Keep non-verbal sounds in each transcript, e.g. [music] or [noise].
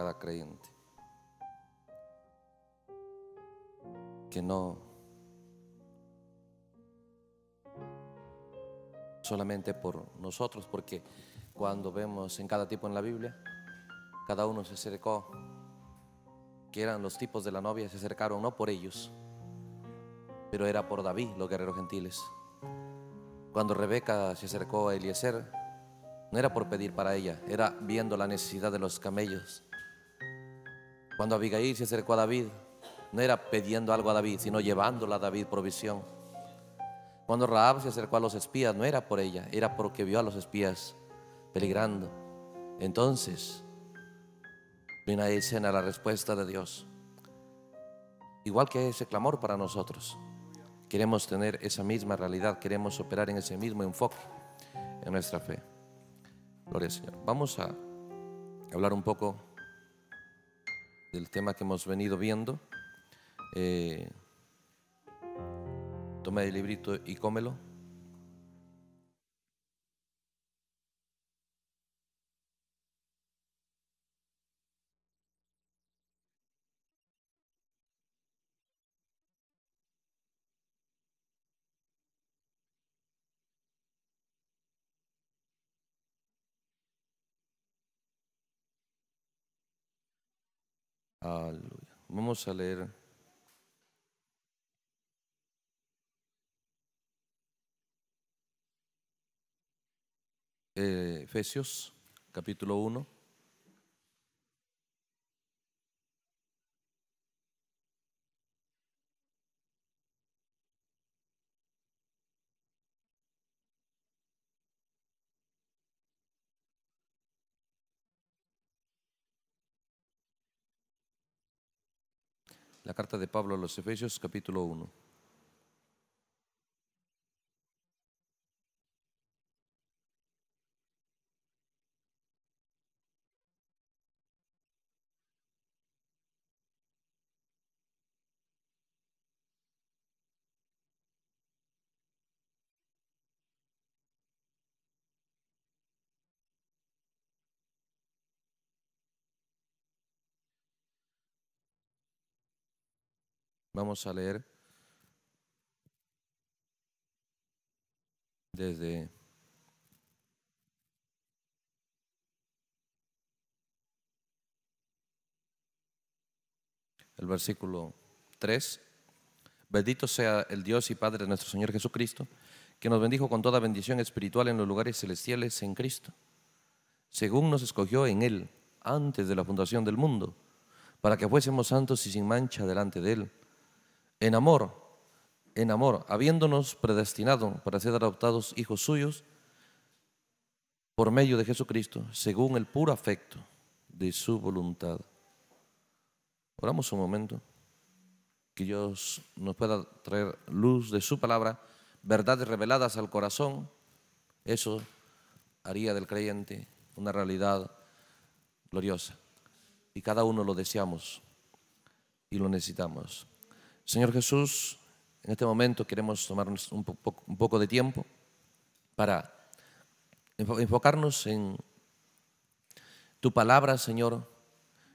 cada creyente. Que no solamente por nosotros, porque cuando vemos en cada tipo en la Biblia, cada uno se acercó, que eran los tipos de la novia, se acercaron no por ellos, pero era por David, los guerreros gentiles. Cuando Rebeca se acercó a Eliezer, no era por pedir para ella, era viendo la necesidad de los camellos. Cuando Abigail se acercó a David, no era pidiendo algo a David, sino llevándola a David provisión. Cuando Raab se acercó a los espías, no era por ella, era porque vio a los espías peligrando. Entonces, vino a escena la respuesta de Dios. Igual que ese clamor para nosotros. Queremos tener esa misma realidad, queremos operar en ese mismo enfoque en nuestra fe. Gloria al Señor. Vamos a hablar un poco del tema que hemos venido viendo. Eh, toma el librito y cómelo. Vamos a leer. Eh, Efesios capítulo 1. La carta de Pablo a los Efesios capítulo 1. Vamos a leer desde el versículo 3. Bendito sea el Dios y Padre de nuestro Señor Jesucristo, que nos bendijo con toda bendición espiritual en los lugares celestiales en Cristo, según nos escogió en Él antes de la fundación del mundo, para que fuésemos santos y sin mancha delante de Él en amor, en amor, habiéndonos predestinado para ser adoptados hijos suyos por medio de Jesucristo, según el puro afecto de su voluntad. Oramos un momento, que Dios nos pueda traer luz de su palabra, verdades reveladas al corazón. Eso haría del creyente una realidad gloriosa. Y cada uno lo deseamos y lo necesitamos. Señor Jesús, en este momento queremos tomarnos un, poco de tiempo para enfocarnos en tu palabra, Señor,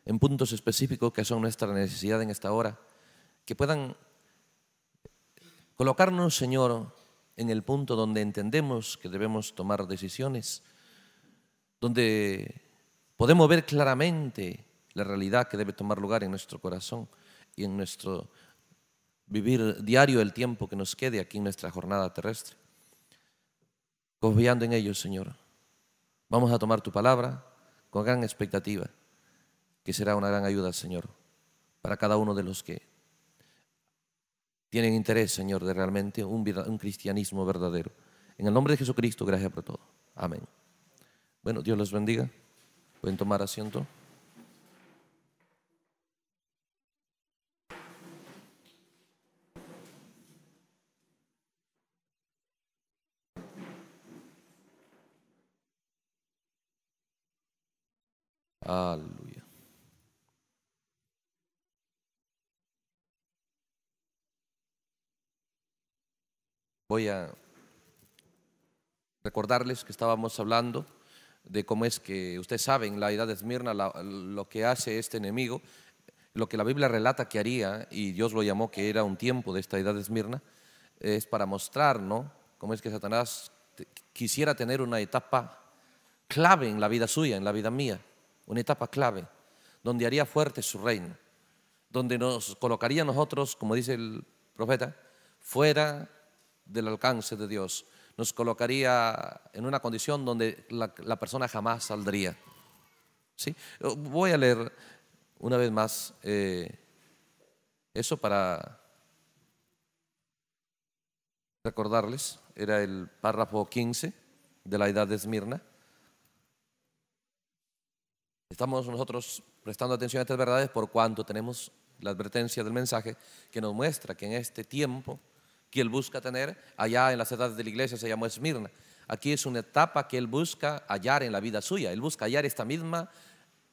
en puntos específicos que son nuestra necesidad en esta hora, que puedan colocarnos, Señor, en el punto donde entendemos que debemos tomar decisiones, donde podemos ver claramente la realidad que debe tomar lugar en nuestro corazón y en nuestro vivir diario el tiempo que nos quede aquí en nuestra jornada terrestre. Confiando en ellos, Señor. Vamos a tomar tu palabra con gran expectativa, que será una gran ayuda, Señor, para cada uno de los que tienen interés, Señor, de realmente un, un cristianismo verdadero. En el nombre de Jesucristo, gracias por todo. Amén. Bueno, Dios los bendiga. Pueden tomar asiento. Aleluya. Voy a recordarles que estábamos hablando de cómo es que ustedes saben la edad de Esmirna, lo que hace este enemigo, lo que la Biblia relata que haría, y Dios lo llamó que era un tiempo de esta edad de Esmirna, es para mostrar, ¿no? Cómo es que Satanás quisiera tener una etapa clave en la vida suya, en la vida mía, una etapa clave, donde haría fuerte su reino, donde nos colocaría nosotros, como dice el profeta, fuera del alcance de Dios, nos colocaría en una condición donde la, persona jamás saldría. ¿Sí? Voy a leer una vez más eh, eso para recordarles, era el párrafo 15 de la edad de Esmirna. Estamos nosotros prestando atención a estas verdades por cuanto tenemos la advertencia del mensaje que nos muestra que en este tiempo que él busca tener, allá en las edades de la iglesia se llamó Esmirna. Aquí es una etapa que él busca hallar en la vida suya. Él busca hallar esta misma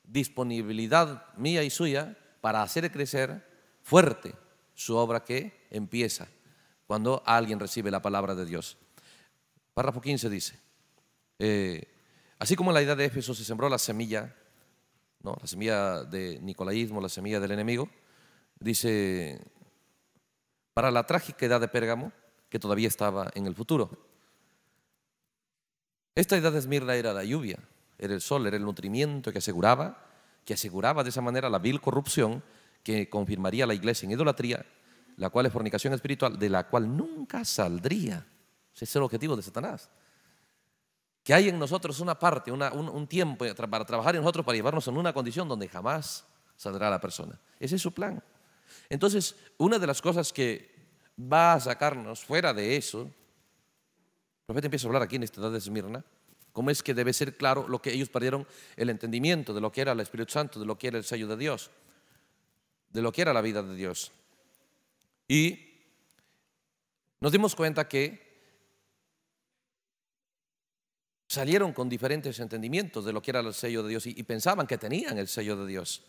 disponibilidad mía y suya para hacer crecer fuerte su obra que empieza cuando alguien recibe la palabra de Dios. Párrafo 15 dice, eh, así como en la idea de Éfeso se sembró la semilla, ¿no? la semilla de nicolaísmo, la semilla del enemigo, dice, para la trágica edad de Pérgamo, que todavía estaba en el futuro. Esta edad de Esmirna era la lluvia, era el sol, era el nutrimiento que aseguraba, que aseguraba de esa manera la vil corrupción que confirmaría la iglesia en idolatría la cual es fornicación espiritual, de la cual nunca saldría. Ese es el objetivo de Satanás. Que hay en nosotros una parte, un, tiempo para trabajar en nosotros, para llevarnos en una condición donde jamás saldrá la persona. Ese es su plan. Entonces, una de las cosas que va a sacarnos fuera de eso, el profeta empieza a hablar aquí en esta edad de Esmirna, cómo es que debe ser claro lo que ellos perdieron, el entendimiento de lo que era el Espíritu Santo, de lo que era el sello de Dios, de lo que era la vida de Dios. Y nos dimos cuenta que salieron con diferentes entendimientos de lo que era el sello de Dios y, pensaban que tenían el sello de Dios.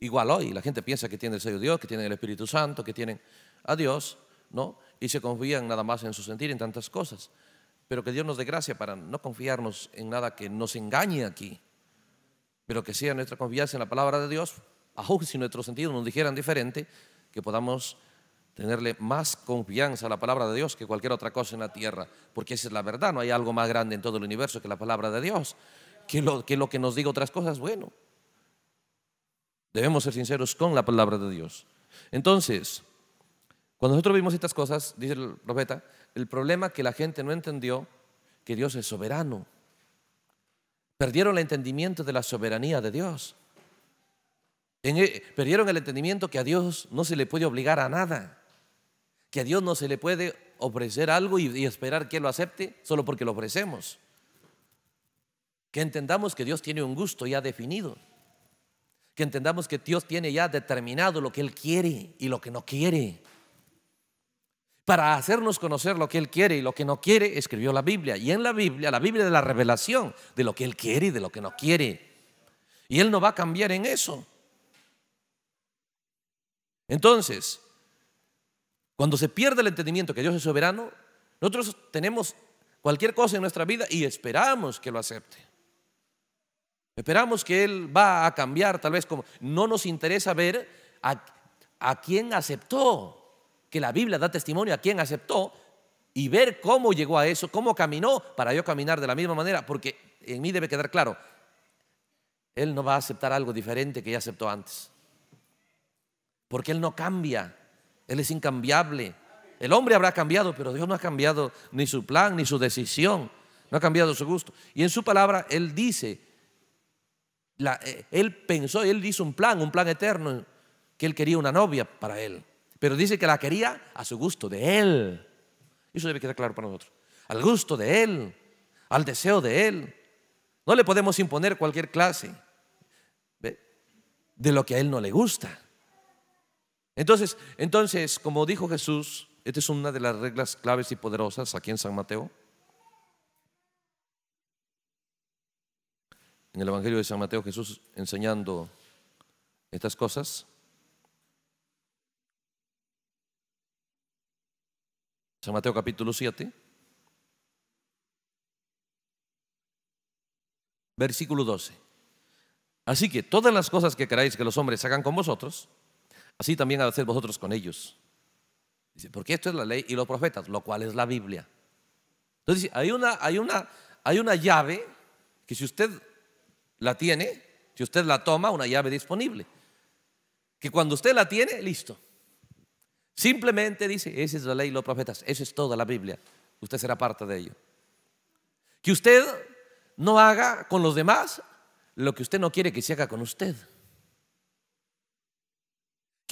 Igual hoy, la gente piensa que tiene el sello de Dios, que tiene el Espíritu Santo, que tienen a Dios, ¿no? Y se confían nada más en su sentir, en tantas cosas. Pero que Dios nos dé gracia para no confiarnos en nada que nos engañe aquí, pero que sea nuestra confianza en la palabra de Dios, aun si nuestros sentidos nos dijeran diferente, que podamos tenerle más confianza a la palabra de Dios que cualquier otra cosa en la tierra, porque esa es la verdad, no hay algo más grande en todo el universo que la palabra de Dios, que lo que, lo que nos diga otras cosas, bueno, debemos ser sinceros con la palabra de Dios. Entonces, cuando nosotros vimos estas cosas, dice el profeta, el problema que la gente no entendió que Dios es soberano. Perdieron el entendimiento de la soberanía de Dios. E, perdieron el entendimiento que a Dios no se le puede obligar a nada que a Dios no se le puede ofrecer algo y, esperar que lo acepte solo porque lo ofrecemos. Que entendamos que Dios tiene un gusto ya definido. Que entendamos que Dios tiene ya determinado lo que Él quiere y lo que no quiere. Para hacernos conocer lo que Él quiere y lo que no quiere, escribió la Biblia. Y en la Biblia, la Biblia de la revelación de lo que Él quiere y de lo que no quiere. Y Él no va a cambiar en eso. Entonces, cuando se pierde el entendimiento que Dios es soberano, nosotros tenemos cualquier cosa en nuestra vida y esperamos que lo acepte. Esperamos que Él va a cambiar, tal vez como no nos interesa ver a, a quién aceptó, que la Biblia da testimonio a quién aceptó y ver cómo llegó a eso, cómo caminó para yo caminar de la misma manera, porque en mí debe quedar claro, Él no va a aceptar algo diferente que ya aceptó antes, porque Él no cambia. Él es incambiable. El hombre habrá cambiado, pero Dios no ha cambiado ni su plan ni su decisión. No ha cambiado su gusto. Y en su palabra Él dice, eh, Él pensó, Él hizo un plan, un plan eterno, que Él quería una novia para Él. Pero dice que la quería a su gusto, de Él. Eso debe quedar claro para nosotros. Al gusto de Él, al deseo de Él. No le podemos imponer cualquier clase de lo que a Él no le gusta. Entonces, entonces, como dijo Jesús, esta es una de las reglas claves y poderosas aquí en San Mateo. En el Evangelio de San Mateo, Jesús enseñando estas cosas. San Mateo capítulo 7. versículo 12. Así que todas las cosas que queráis que los hombres hagan con vosotros, así también haced vosotros con ellos. Dice, porque esto es la ley y los profetas, lo cual es la Biblia. Entonces, hay una, hay una, hay una llave que si usted la tiene, si usted la toma, una llave disponible. Que cuando usted la tiene, listo. Simplemente dice, esa es la ley y los profetas, eso es toda la Biblia. Usted será parte de ello. Que usted no haga con los demás lo que usted no quiere que se haga con usted.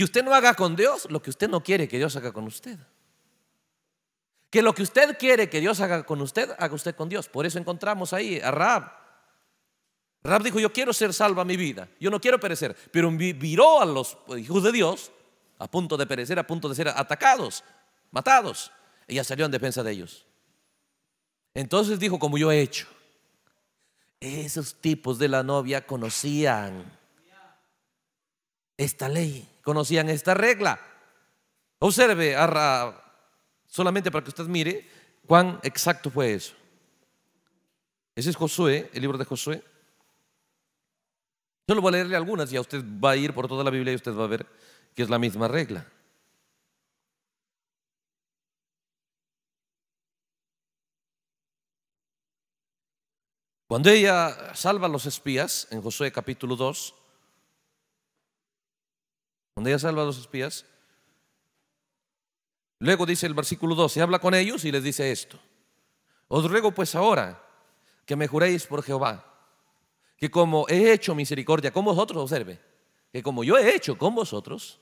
Que usted no haga con Dios lo que usted no quiere que Dios haga con usted. Que lo que usted quiere que Dios haga con usted, haga usted con Dios. Por eso encontramos ahí a Rab. Rab dijo, yo quiero ser salva mi vida, yo no quiero perecer, pero viró a los hijos de Dios a punto de perecer, a punto de ser atacados, matados. Ella salió en defensa de ellos. Entonces dijo, como yo he hecho, esos tipos de la novia conocían esta ley, conocían esta regla. Observe, solamente para que usted mire cuán exacto fue eso. Ese es Josué, el libro de Josué. Yo le voy a leerle algunas y a usted va a ir por toda la Biblia y usted va a ver que es la misma regla. Cuando ella salva a los espías, en Josué capítulo 2, cuando ella salva a los espías, luego dice el versículo 12, habla con ellos y les dice esto. Os ruego pues ahora que me juréis por Jehová, que como he hecho misericordia con vosotros, observe, que como yo he hecho con vosotros,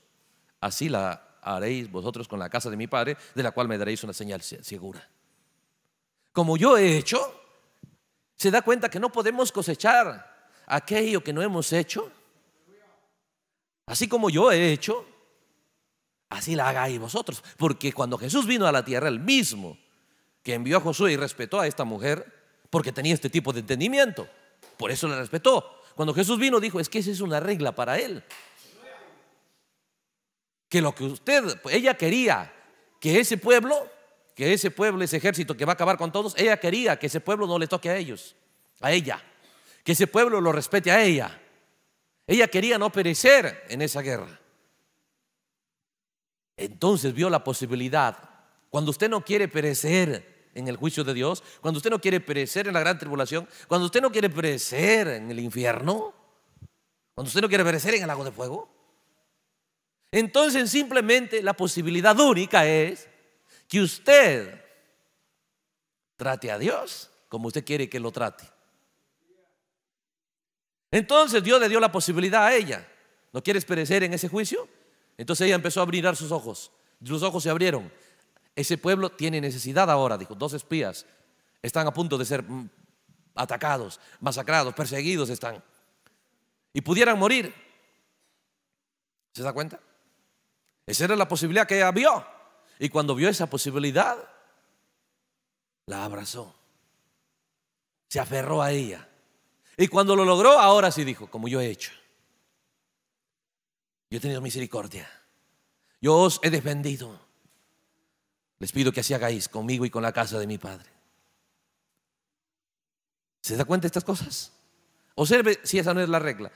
así la haréis vosotros con la casa de mi padre, de la cual me daréis una señal segura. Como yo he hecho, se da cuenta que no podemos cosechar aquello que no hemos hecho. Así como yo he hecho, así la hagáis vosotros. Porque cuando Jesús vino a la tierra, el mismo que envió a Josué y respetó a esta mujer, porque tenía este tipo de entendimiento, por eso la respetó. Cuando Jesús vino, dijo, es que esa es una regla para él. Que lo que usted, ella quería que ese pueblo que ese pueblo, ese ejército que va a acabar con todos, ella quería que ese pueblo no le toque a ellos, a ella, que ese pueblo lo respete a ella. Ella quería no perecer en esa guerra. Entonces vio la posibilidad, cuando usted no quiere perecer en el juicio de Dios, cuando usted no quiere perecer en la gran tribulación, cuando usted no quiere perecer en el infierno, cuando usted no quiere perecer en el lago de fuego, entonces simplemente la posibilidad única es que usted trate a Dios como usted quiere que lo trate. Entonces Dios le dio la posibilidad a ella. ¿No quieres perecer en ese juicio? Entonces ella empezó a abrir sus ojos. Sus ojos se abrieron. Ese pueblo tiene necesidad ahora, dijo. Dos espías están a punto de ser mm, atacados, masacrados, perseguidos están. Y pudieran morir. ¿Se da cuenta? Esa era la posibilidad que ella vio. Y cuando vio esa posibilidad, la abrazó. Se aferró a ella. Y cuando lo logró, ahora sí dijo, como yo he hecho. Yo he tenido misericordia. Yo os he defendido. Les pido que así hagáis conmigo y con la casa de mi Padre. ¿Se da cuenta de estas cosas? Observe si esa no es la regla.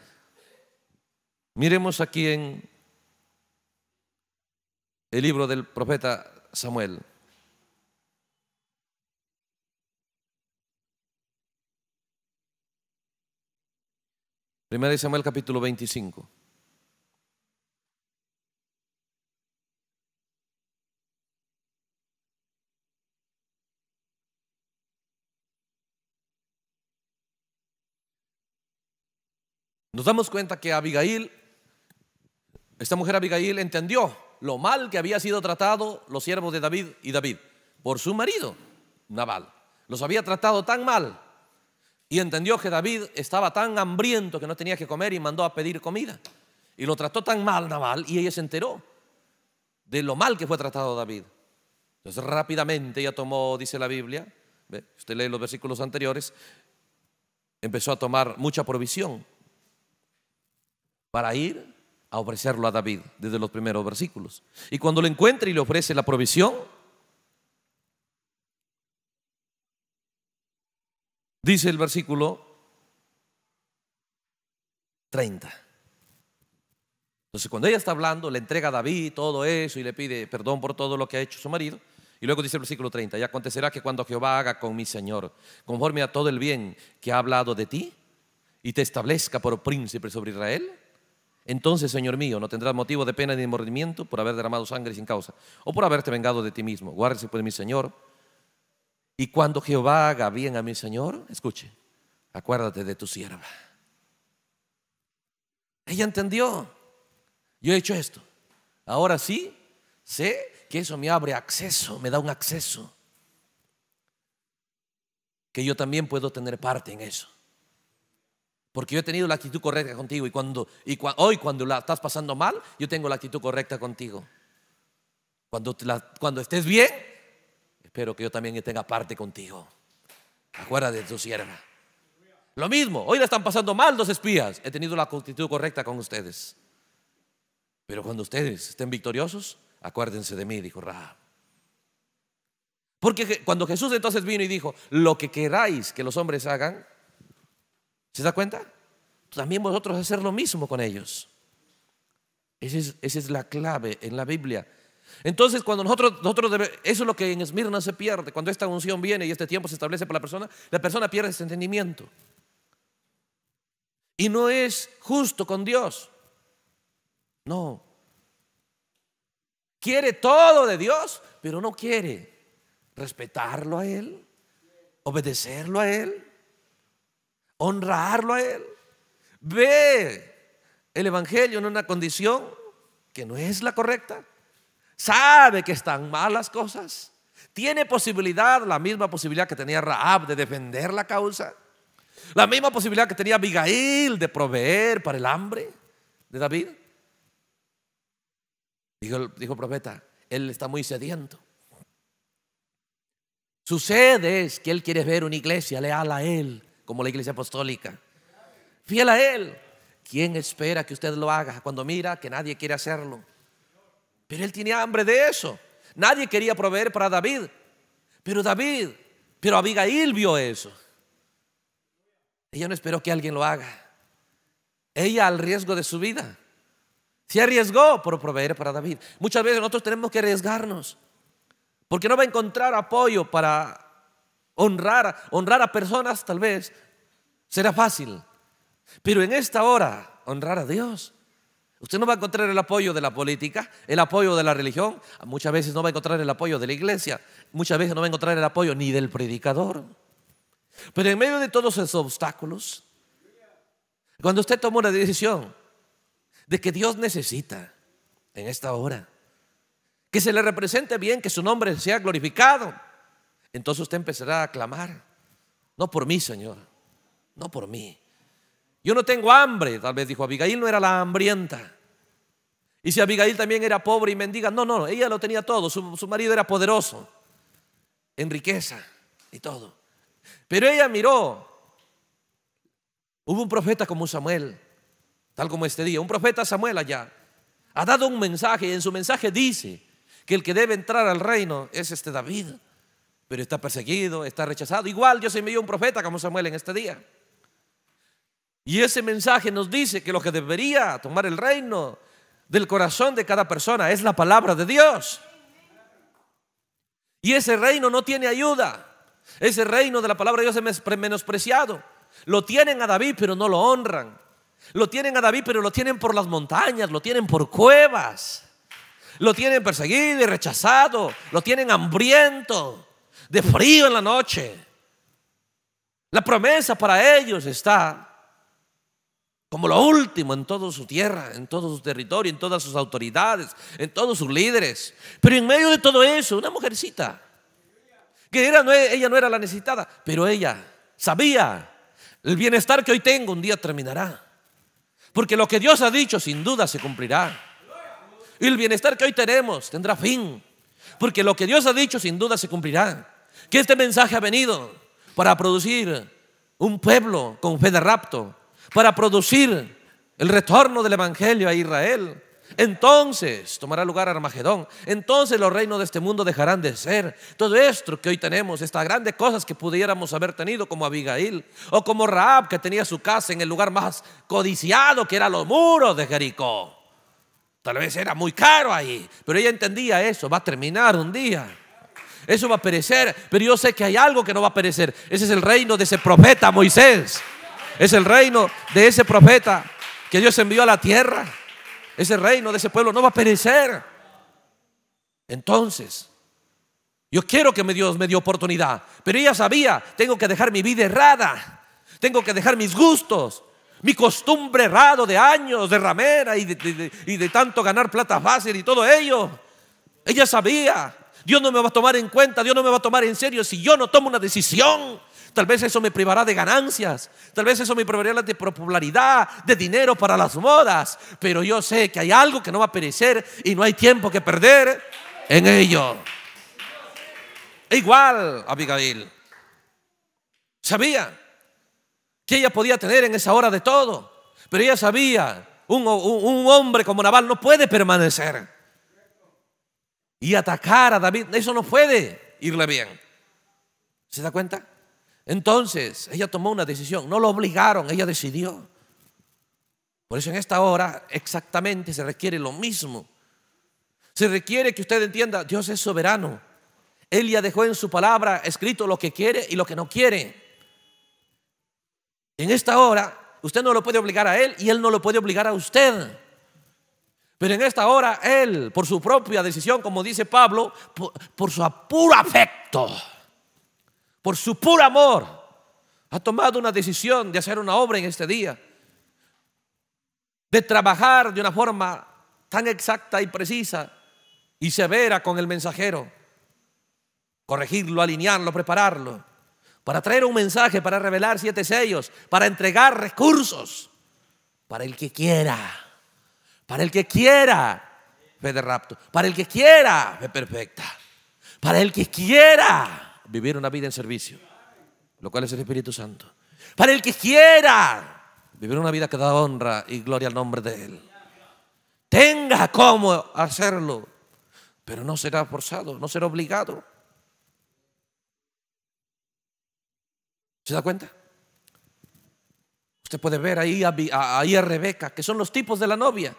Miremos aquí en el libro del profeta Samuel. Primera de Samuel capítulo 25. Nos damos cuenta que Abigail, esta mujer Abigail entendió lo mal que había sido tratado los siervos de David y David por su marido, Nabal. Los había tratado tan mal y entendió que David estaba tan hambriento que no tenía que comer y mandó a pedir comida. Y lo trató tan mal Nabal y ella se enteró de lo mal que fue tratado David. Entonces rápidamente ella tomó, dice la Biblia, usted lee los versículos anteriores, empezó a tomar mucha provisión para ir a ofrecerlo a David desde los primeros versículos. Y cuando lo encuentra y le ofrece la provisión, dice el versículo 30. Entonces, cuando ella está hablando, le entrega a David todo eso y le pide perdón por todo lo que ha hecho su marido. Y luego dice el versículo 30, y acontecerá que cuando Jehová haga con mi Señor, conforme a todo el bien que ha hablado de ti, y te establezca por príncipe sobre Israel, entonces, Señor mío, no tendrás motivo de pena ni de mordimiento por haber derramado sangre sin causa, o por haberte vengado de ti mismo. Guárdese pues mi Señor. Y cuando Jehová haga bien a mi Señor, escuche, acuérdate de tu sierva. Ella entendió. Yo he hecho esto. Ahora sí, sé que eso me abre acceso, me da un acceso. Que yo también puedo tener parte en eso. Porque yo he tenido la actitud correcta contigo y, cuando, y hoy cuando la estás pasando mal, yo tengo la actitud correcta contigo. Cuando, cuando estés bien, espero que yo también tenga parte contigo. Acuérdate de tu sierva. Lo mismo, hoy la están pasando mal los espías. He tenido la actitud correcta con ustedes. Pero cuando ustedes estén victoriosos, acuérdense de mí, dijo Rahab. Porque cuando Jesús entonces vino y dijo, lo que queráis que los hombres hagan, ¿Se da cuenta? También vosotros hacer lo mismo con ellos. Esa es, la clave en la Biblia. Entonces, cuando nosotros, nosotros eso es lo que en Esmirna se pierde. Cuando esta unción viene y este tiempo se establece para la persona, la persona pierde ese entendimiento. Y no es justo con Dios. No. Quiere todo de Dios, pero no quiere respetarlo a Él, obedecerlo a Él honrarlo a Él. Ve el Evangelio en una condición que no es la correcta. Sabe que están malas cosas. Tiene posibilidad, la misma posibilidad que tenía Raab de defender la causa. La misma posibilidad que tenía Abigail de proveer para el hambre de David. Dijo, dijo el profeta, él está muy sediento. Sucede es que él quiere ver una iglesia leal a él, como la iglesia apostólica. Fiel a Él. ¿Quién espera que usted lo haga cuando mira que nadie quiere hacerlo? Pero Él tiene hambre de eso. Nadie quería proveer para David. Pero David, pero Abigail vio eso. Ella no esperó que alguien lo haga. Ella al riesgo de su vida. Se arriesgó por proveer para David. Muchas veces nosotros tenemos que arriesgarnos. Porque no va a encontrar apoyo para honrar, honrar a personas tal vez será fácil. Pero en esta hora, honrar a Dios. Usted no va a encontrar el apoyo de la política, el apoyo de la religión, muchas veces no va a encontrar el apoyo de la iglesia, muchas veces no va a encontrar el apoyo ni del predicador. Pero en medio de todos esos obstáculos, cuando usted toma una decisión de que Dios necesita en esta hora, que se le represente bien, que su nombre sea glorificado, entonces usted empezará a clamar, no por mí, Señor, no por mí. Yo no tengo hambre, tal vez dijo Abigail, no era la hambrienta. Y si Abigail también era pobre y mendiga, no, no, ella lo tenía todo, su, su marido era poderoso, en riqueza y todo. Pero ella miró, hubo un profeta como Samuel, tal como este día, un profeta Samuel allá, ha dado un mensaje y en su mensaje dice que el que debe entrar al reino es este David pero está perseguido, está rechazado. Igual Dios envió un profeta como Samuel en este día. Y ese mensaje nos dice que lo que debería tomar el reino del corazón de cada persona es la palabra de Dios. Y ese reino no tiene ayuda. Ese reino de la palabra de Dios es menospreciado. Lo tienen a David, pero no lo honran. Lo tienen a David, pero lo tienen por las montañas, lo tienen por cuevas. Lo tienen perseguido y rechazado. Lo tienen hambriento de frío en la noche. La promesa para ellos está como lo último en toda su tierra, en todo su territorio, en todas sus autoridades, en todos sus líderes. Pero en medio de todo eso, una mujercita, que era, ella no era la necesitada, pero ella sabía el bienestar que hoy tengo un día terminará. Porque lo que Dios ha dicho sin duda se cumplirá. Y el bienestar que hoy tenemos tendrá fin. Porque lo que Dios ha dicho sin duda se cumplirá que este mensaje ha venido para producir un pueblo con fe de rapto, para producir el retorno del Evangelio a Israel, Entonces tomará lugar Armagedón. Entonces los reinos de este mundo dejarán de ser. Todo esto que hoy tenemos, estas grandes cosas que pudiéramos haber tenido como Abigail o como Raab que tenía su casa en el lugar más codiciado que eran los muros de Jericó. Tal vez era muy caro ahí, pero ella entendía eso, va a terminar un día. Eso va a perecer, pero yo sé que hay algo que no va a perecer. Ese es el reino de ese profeta Moisés. Es el reino de ese profeta que Dios envió a la tierra. Ese reino de ese pueblo no va a perecer. Entonces, yo quiero que Dios me dio oportunidad, pero ella sabía, tengo que dejar mi vida errada, tengo que dejar mis gustos, mi costumbre errado de años de ramera y de, y de tanto ganar plata fácil y todo ello. Ella sabía, Dios no me va a tomar en cuenta, Dios no me va a tomar en serio si yo no tomo una decisión. Tal vez eso me privará de ganancias. Tal vez eso me privará de popularidad, de dinero para las modas. Pero yo sé que hay algo que no va a perecer y no hay tiempo que perder en ello. Igual, Abigail. Sabía que ella podía tener en esa hora de todo. Pero ella sabía, un, un hombre como Naval no puede permanecer. Y atacar a David, eso no puede irle bien. ¿Se da cuenta? Entonces, ella tomó una decisión, no lo obligaron, ella decidió. Por eso en esta hora exactamente se requiere lo mismo. Se requiere que usted entienda, Dios es soberano. Él ya dejó en su palabra escrito lo que quiere y lo que no quiere. En esta hora, usted no lo puede obligar a Él y Él no lo puede obligar a usted. Pero en esta hora, Él, por su propia decisión, como dice Pablo, por, por su puro afecto, por su puro amor, ha tomado una decisión de hacer una obra en este día, de trabajar de una forma tan exacta y precisa y severa con el mensajero, corregirlo, alinearlo, prepararlo, para traer un mensaje, para revelar siete sellos, para entregar recursos para el que quiera, para el que quiera fe de rapto, para el que quiera fe perfecta, para el que quiera vivir una vida en servicio, lo cual es el Espíritu Santo. Para el que quiera vivir una vida que da honra y gloria al nombre de Él. Tenga cómo hacerlo, pero no será forzado, no será obligado. ¿Se da cuenta? Usted puede ver ahí a, ahí a Rebeca, que son los tipos de la novia.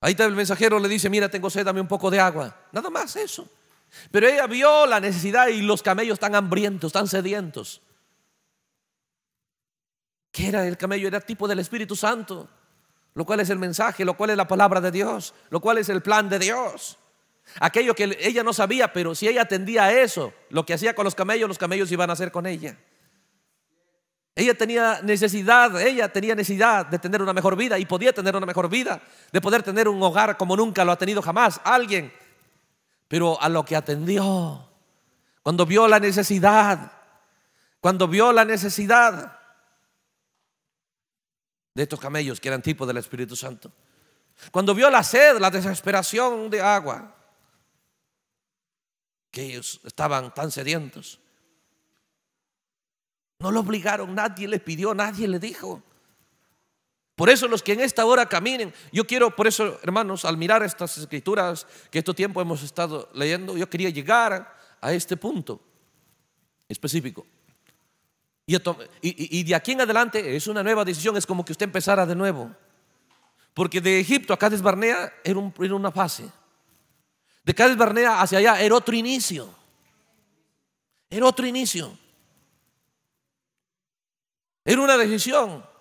Ahí el mensajero le dice, mira, tengo sed, dame un poco de agua. Nada más eso. Pero ella vio la necesidad y los camellos tan hambrientos, tan sedientos. ¿Qué era el camello? Era tipo del Espíritu Santo, lo cual es el mensaje, lo cual es la palabra de Dios, lo cual es el plan de Dios. Aquello que ella no sabía, pero si ella atendía a eso, lo que hacía con los camellos, los camellos iban a hacer con ella. Ella tenía necesidad, ella tenía necesidad de tener una mejor vida y podía tener una mejor vida, de poder tener un hogar como nunca lo ha tenido jamás. Alguien pero a lo que atendió, cuando vio la necesidad, cuando vio la necesidad de estos camellos que eran tipo del Espíritu Santo, cuando vio la sed, la desesperación de agua, que ellos estaban tan sedientos, no lo obligaron, nadie le pidió, nadie le dijo. Por eso los que en esta hora caminen, yo quiero, por eso hermanos, al mirar estas escrituras que este tiempo hemos estado leyendo, yo quería llegar a este punto específico. Y, de aquí en adelante es una nueva decisión, es como que usted empezara de nuevo. Porque de Egipto a Cádiz Barnea era, era una fase. De Cádiz Barnea hacia allá era otro inicio. Era otro inicio. Era una decisión.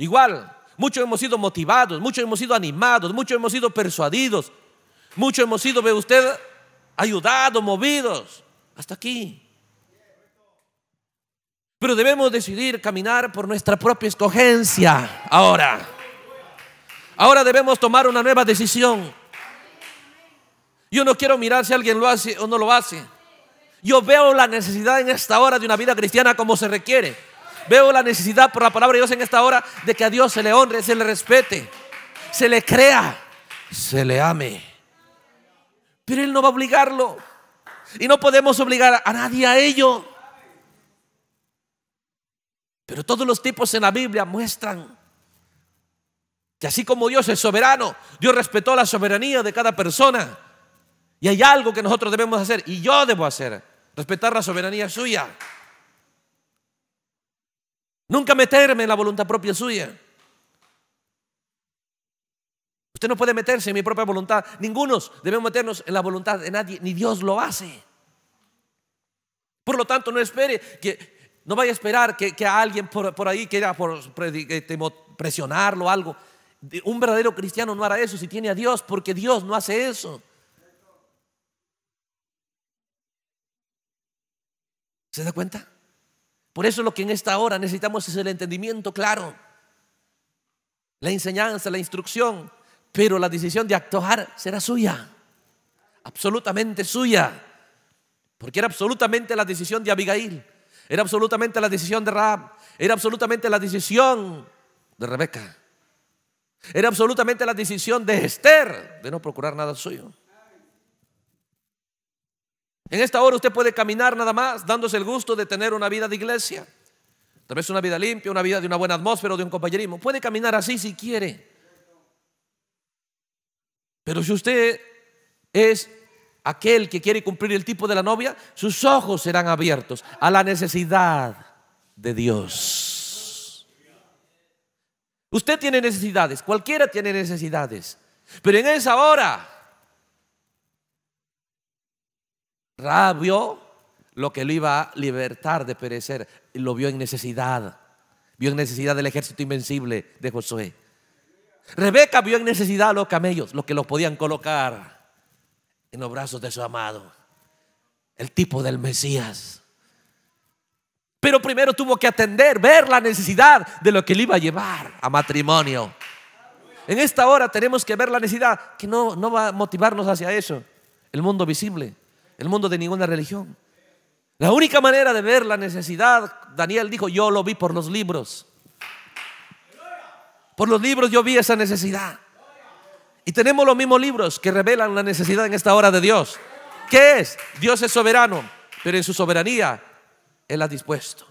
Igual, muchos hemos sido motivados, muchos hemos sido animados, muchos hemos sido persuadidos, muchos hemos sido, ve usted, ayudados, movidos, hasta aquí. Pero debemos decidir caminar por nuestra propia escogencia ahora. Ahora debemos tomar una nueva decisión. Yo no quiero mirar si alguien lo hace o no lo hace. Yo veo la necesidad en esta hora de una vida cristiana como se requiere. Veo la necesidad por la palabra de Dios en esta hora de que a Dios se le honre, se le respete, se le crea, se le ame. Pero Él no va a obligarlo. Y no podemos obligar a nadie a ello. Pero todos los tipos en la Biblia muestran Que así como Dios es soberano, Dios respetó la soberanía de cada persona. Y hay algo que nosotros debemos hacer y yo debo hacer, respetar la soberanía suya. Nunca meterme en la voluntad propia suya. Usted no puede meterse en mi propia voluntad. Ningunos debemos meternos en la voluntad de nadie, ni Dios lo hace. Por lo tanto, no espere que, no vaya a esperar que, que alguien por, ahí quiera por, presionarlo o algo. Un verdadero cristiano no hará eso si tiene a Dios, porque Dios no hace eso. ¿Se da cuenta? Por eso lo que en esta hora necesitamos es el entendimiento claro, la enseñanza, la instrucción, pero la decisión de actuar será suya, absolutamente suya, porque era absolutamente la decisión de Abigail, era absolutamente la decisión de Rahab, era absolutamente la decisión de Rebeca, era absolutamente la decisión de Esther de no procurar nada suyo. En esta hora usted puede caminar nada más dándose el gusto de tener una vida de iglesia. Tal vez una vida limpia, una vida de una buena atmósfera, de un compañerismo. Puede caminar así si quiere. Pero si usted es aquel que quiere cumplir el tipo de la novia, sus ojos serán abiertos a la necesidad de Dios. Usted tiene necesidades, cualquiera tiene necesidades, pero en esa hora, Ra vio lo que lo iba a libertar de perecer, lo vio en necesidad, vio en necesidad del ejército invencible de Josué. Rebeca vio en necesidad a los camellos, los que los podían colocar en los brazos de su amado, el tipo del Mesías. Pero primero tuvo que atender, ver la necesidad de lo que le iba a llevar a matrimonio. En esta hora tenemos que ver la necesidad que no, no va a motivarnos hacia eso, el mundo visible, el mundo de ninguna religión. La única manera de ver la necesidad, Daniel dijo, yo lo vi por los libros. Por los libros yo vi esa necesidad. Y tenemos los mismos libros que revelan la necesidad en esta hora de Dios. ¿Qué es? Dios es soberano, pero en su soberanía Él ha dispuesto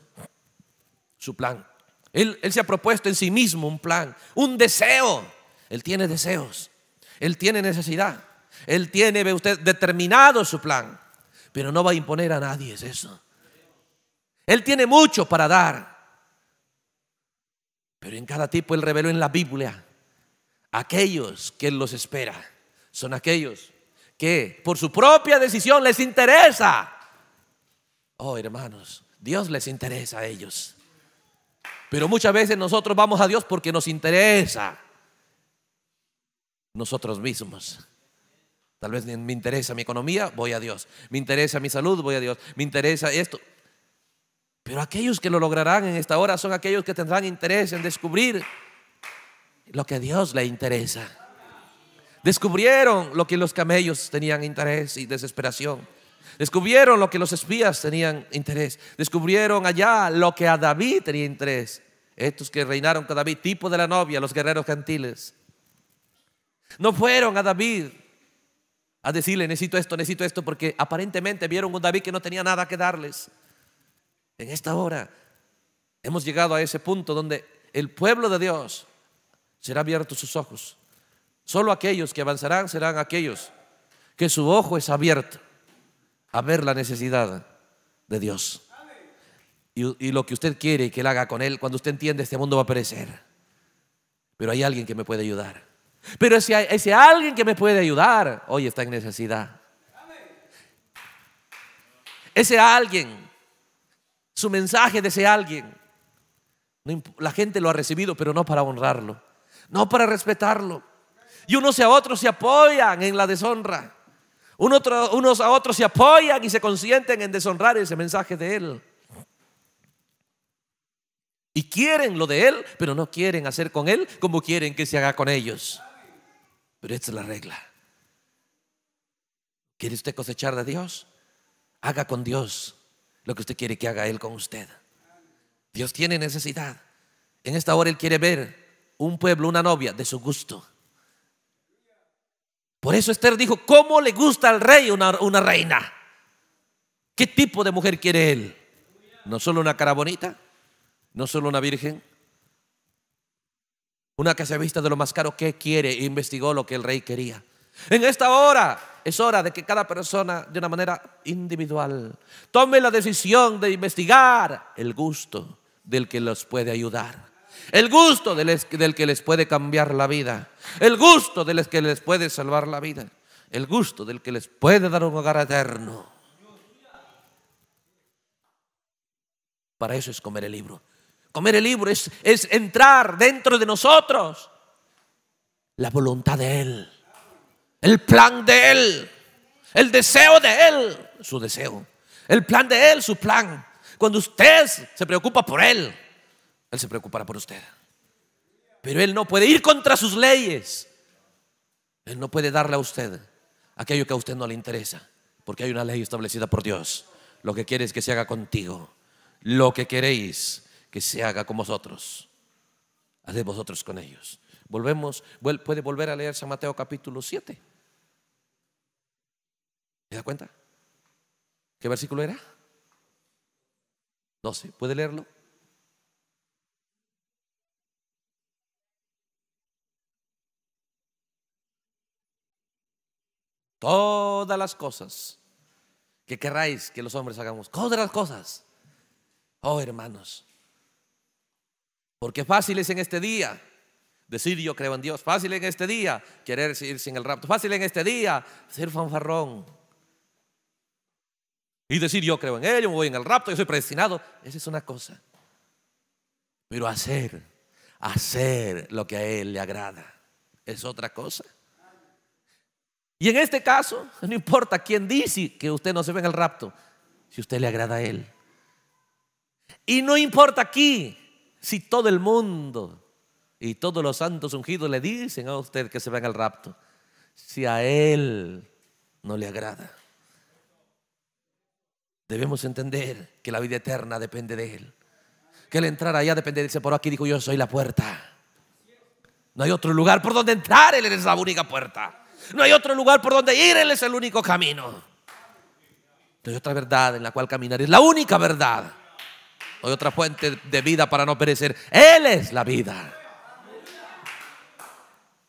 su plan. Él, él se ha propuesto en sí mismo un plan, un deseo. Él tiene deseos, Él tiene necesidad, Él tiene, ve usted, determinado su plan, pero no va a imponer a nadie, es eso. Él tiene mucho para dar, pero en cada tipo Él reveló en la Biblia, aquellos que Él los espera, son aquellos que por su propia decisión les interesa. Oh, hermanos, Dios les interesa a ellos. Pero muchas veces nosotros vamos a Dios porque nos interesa nosotros mismos. Tal vez me interesa mi economía, voy a Dios. Me interesa mi salud, voy a Dios. Me interesa esto. Pero aquellos que lo lograrán en esta hora son aquellos que tendrán interés en descubrir lo que a Dios le interesa. Descubrieron lo que los camellos tenían interés y desesperación. Descubrieron lo que los espías tenían interés. Descubrieron allá lo que a David tenía interés. Estos que reinaron con David, tipo de la novia, los guerreros gentiles. No fueron a David a decirle, necesito esto, necesito esto, porque aparentemente vieron un David que no tenía nada que darles. En esta hora hemos llegado a ese punto donde el pueblo de Dios será abierto sus ojos. Solo aquellos que avanzarán serán aquellos que su ojo es abierto a ver la necesidad de Dios. Y, lo que usted quiere que él haga con él, cuando usted entiende, este mundo va a perecer. Pero hay alguien que me puede ayudar. Pero ese, ese alguien que me puede ayudar, hoy está en necesidad. Ese alguien su mensaje de ese alguien. La gente lo ha recibido, pero no para honrarlo, no para respetarlo. Y unos a otros se apoyan en la deshonra. Unos a otros se apoyan y se consienten en deshonrar ese mensaje de Él. Y quieren lo de Él, pero no quieren hacer con Él como quieren que se haga con ellos. Pero esta es la regla. ¿Quiere usted cosechar de Dios? Haga con Dios lo que usted quiere que haga Él con usted. Dios tiene necesidad. En esta hora Él quiere ver un pueblo, una novia de su gusto. Por eso Esther dijo, ¿cómo le gusta al rey una, reina? ¿Qué tipo de mujer quiere Él? No solo una cara bonita, no solo una virgen, Una que se vista de lo más caro, ¿qué quiere? E investigó lo que el rey quería. En esta hora es hora de que cada persona, de una manera individual, tome la decisión de investigar el gusto del que los puede ayudar. El gusto del que les puede cambiar la vida. El gusto del que les puede salvar la vida. El gusto del que les puede dar un hogar eterno. Para eso es comer el libro. Comer el libro es, entrar dentro de nosotros la voluntad de Él, el plan de Él, el deseo de Él, su deseo, el plan de Él, su plan. Cuando usted se preocupa por Él, Él se preocupará por usted. Pero Él no puede ir contra sus leyes. Él no puede darle a usted aquello que a usted no le interesa, porque hay una ley establecida por Dios. Lo que quiere es que se haga contigo. Lo que queréis que se haga con vosotros, haced vosotros con ellos. Volvemos, puede volver a leer San Mateo capítulo 7. ¿Se da cuenta? ¿Qué versículo era? 12. ¿Puede leerlo? Todas las cosas que querráis que los hombres hagamos, todas las cosas. Oh, hermanos, porque fácil es en este día decir yo creo en Dios. Fácil en este día querer ir sin el rapto. Fácil en este día ser fanfarrón. Y decir yo creo en Él, yo voy en el rapto, yo soy predestinado. Esa es una cosa. Pero hacer, hacer lo que a Él le agrada es otra cosa. Y en este caso, no importa quién dice que usted no se ve en el rapto, si usted le agrada a Él. Y no importa aquí si todo el mundo y todos los santos ungidos le dicen a usted que se va en el rapto, si a Él no le agrada. Debemos entender que la vida eterna depende de Él. Que el entrar allá depende de Él. Por aquí dijo, yo soy la puerta. No hay otro lugar por donde entrar, Él es la única puerta. No hay otro lugar por donde ir, Él es el único camino. No hay otra verdad en la cual caminar, es la única verdad. Hay otra fuente de vida para no perecer. Él es la vida.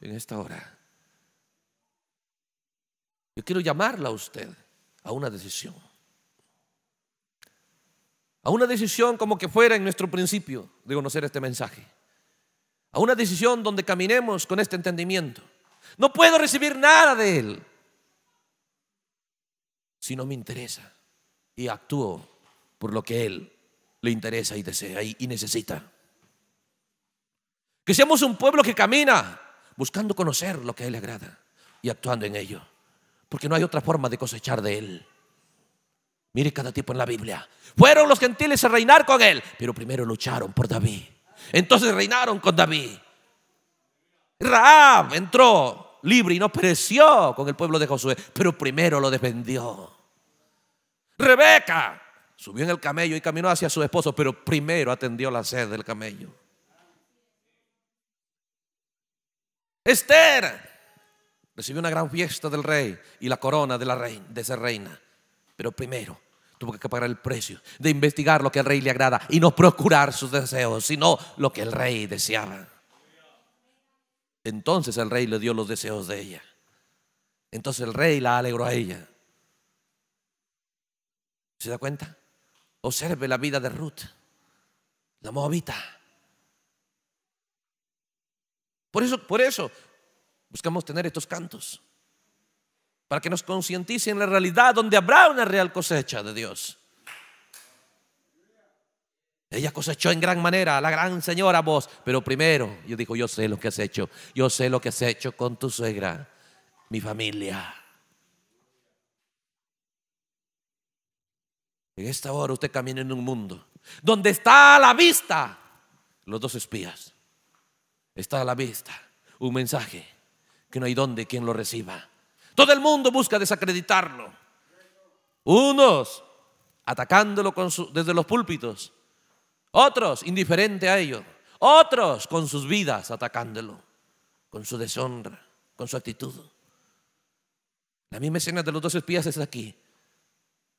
En esta hora, yo quiero llamarla a usted a una decisión. A una decisión como que fuera en nuestro principio de conocer este mensaje. A una decisión donde caminemos con este entendimiento. No puedo recibir nada de Él si no me interesa y actúo por lo que Él le interesa y desea y, necesita. Que seamos un pueblo que camina buscando conocer lo que a Él le agrada y actuando en ello. Porque no hay otra forma de cosechar de Él. Mire cada tipo en la Biblia. Fueron los gentiles a reinar con Él, pero primero lucharon por David. Entonces reinaron con David. Raab entró libre y no pereció con el pueblo de Josué, pero primero lo defendió. Rebeca Subió en el camello y caminó hacia su esposo, pero primero atendió la sed del camello. Esther recibió una gran fiesta del rey y la corona de, la reina, ser reina, pero primero tuvo que pagar el precio de investigar lo que al rey le agrada y no procurar sus deseos, sino lo que el rey deseaba. Entonces el rey le dio los deseos de ella. Entonces el rey la alegró a ella. ¿Se da cuenta? Observe la vida de Ruth, la moabita. Por eso, por eso buscamos tener estos cantos, para que nos concienticen la realidad donde habrá una real cosecha de Dios. Ella cosechó en gran manera, la gran señora vos, pero primero yo dijo, yo sé lo que has hecho, yo sé lo que has hecho con tu suegra, mi familia. En esta hora usted camina en un mundo donde está a la vista los dos espías. Está a la vista un mensaje que no hay donde quien lo reciba. Todo el mundo busca desacreditarlo. Unos atacándolo desde los púlpitos, otros indiferente a ello, otros con sus vidas atacándolo, con su deshonra, con su actitud. La misma escena de los dos espías es aquí.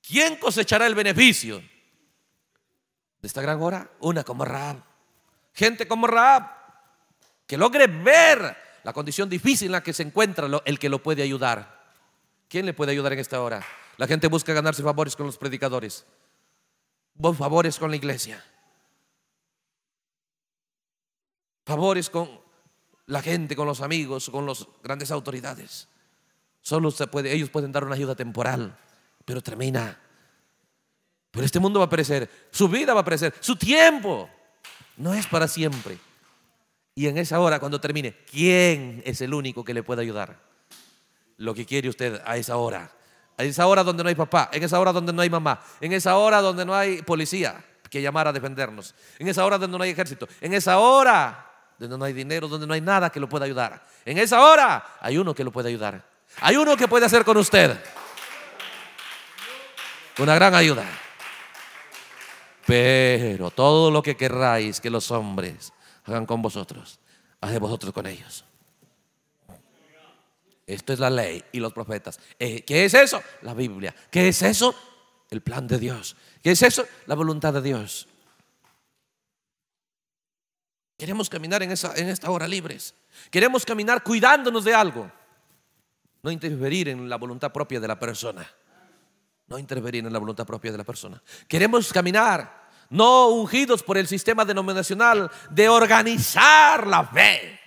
¿Quién cosechará el beneficio de esta gran hora? Una como Raab. Gente como Raab que logre ver la condición difícil en la que se encuentra el que lo puede ayudar. ¿Quién le puede ayudar en esta hora? La gente busca ganarse favores con los predicadores, favores con la iglesia, favores con la gente, con los amigos, con las grandes autoridades. Solo se puede, ellos pueden dar una ayuda temporal, pero termina. Pero este mundo va a perecer, su vida va a perecer, su tiempo no es para siempre. Y en esa hora, cuando termine, ¿quién es el único que le puede ayudar? Lo que quiere usted a esa hora. A esa hora donde no hay papá, en esa hora donde no hay mamá, en esa hora donde no hay policía que llamar a defendernos, en esa hora donde no hay ejército, en esa hora donde no hay dinero, donde no hay nada que lo pueda ayudar. En esa hora hay uno que lo puede ayudar. Hay uno que puede hacer con usted una gran ayuda. Pero todo lo que querráis que los hombres hagan con vosotros, haz vosotros con ellos. Esto es la ley y los profetas. Eh, ¿Qué es eso? La Biblia. ¿Qué es eso? El plan de Dios. ¿Qué es eso? La voluntad de Dios. Queremos caminar en esta hora libres. Queremos caminar cuidándonos de algo. No interferir en la voluntad propia de la persona. No interferir en la voluntad propia de la persona. Queremos caminar no ungidos por el sistema denominacional de organizar la fe.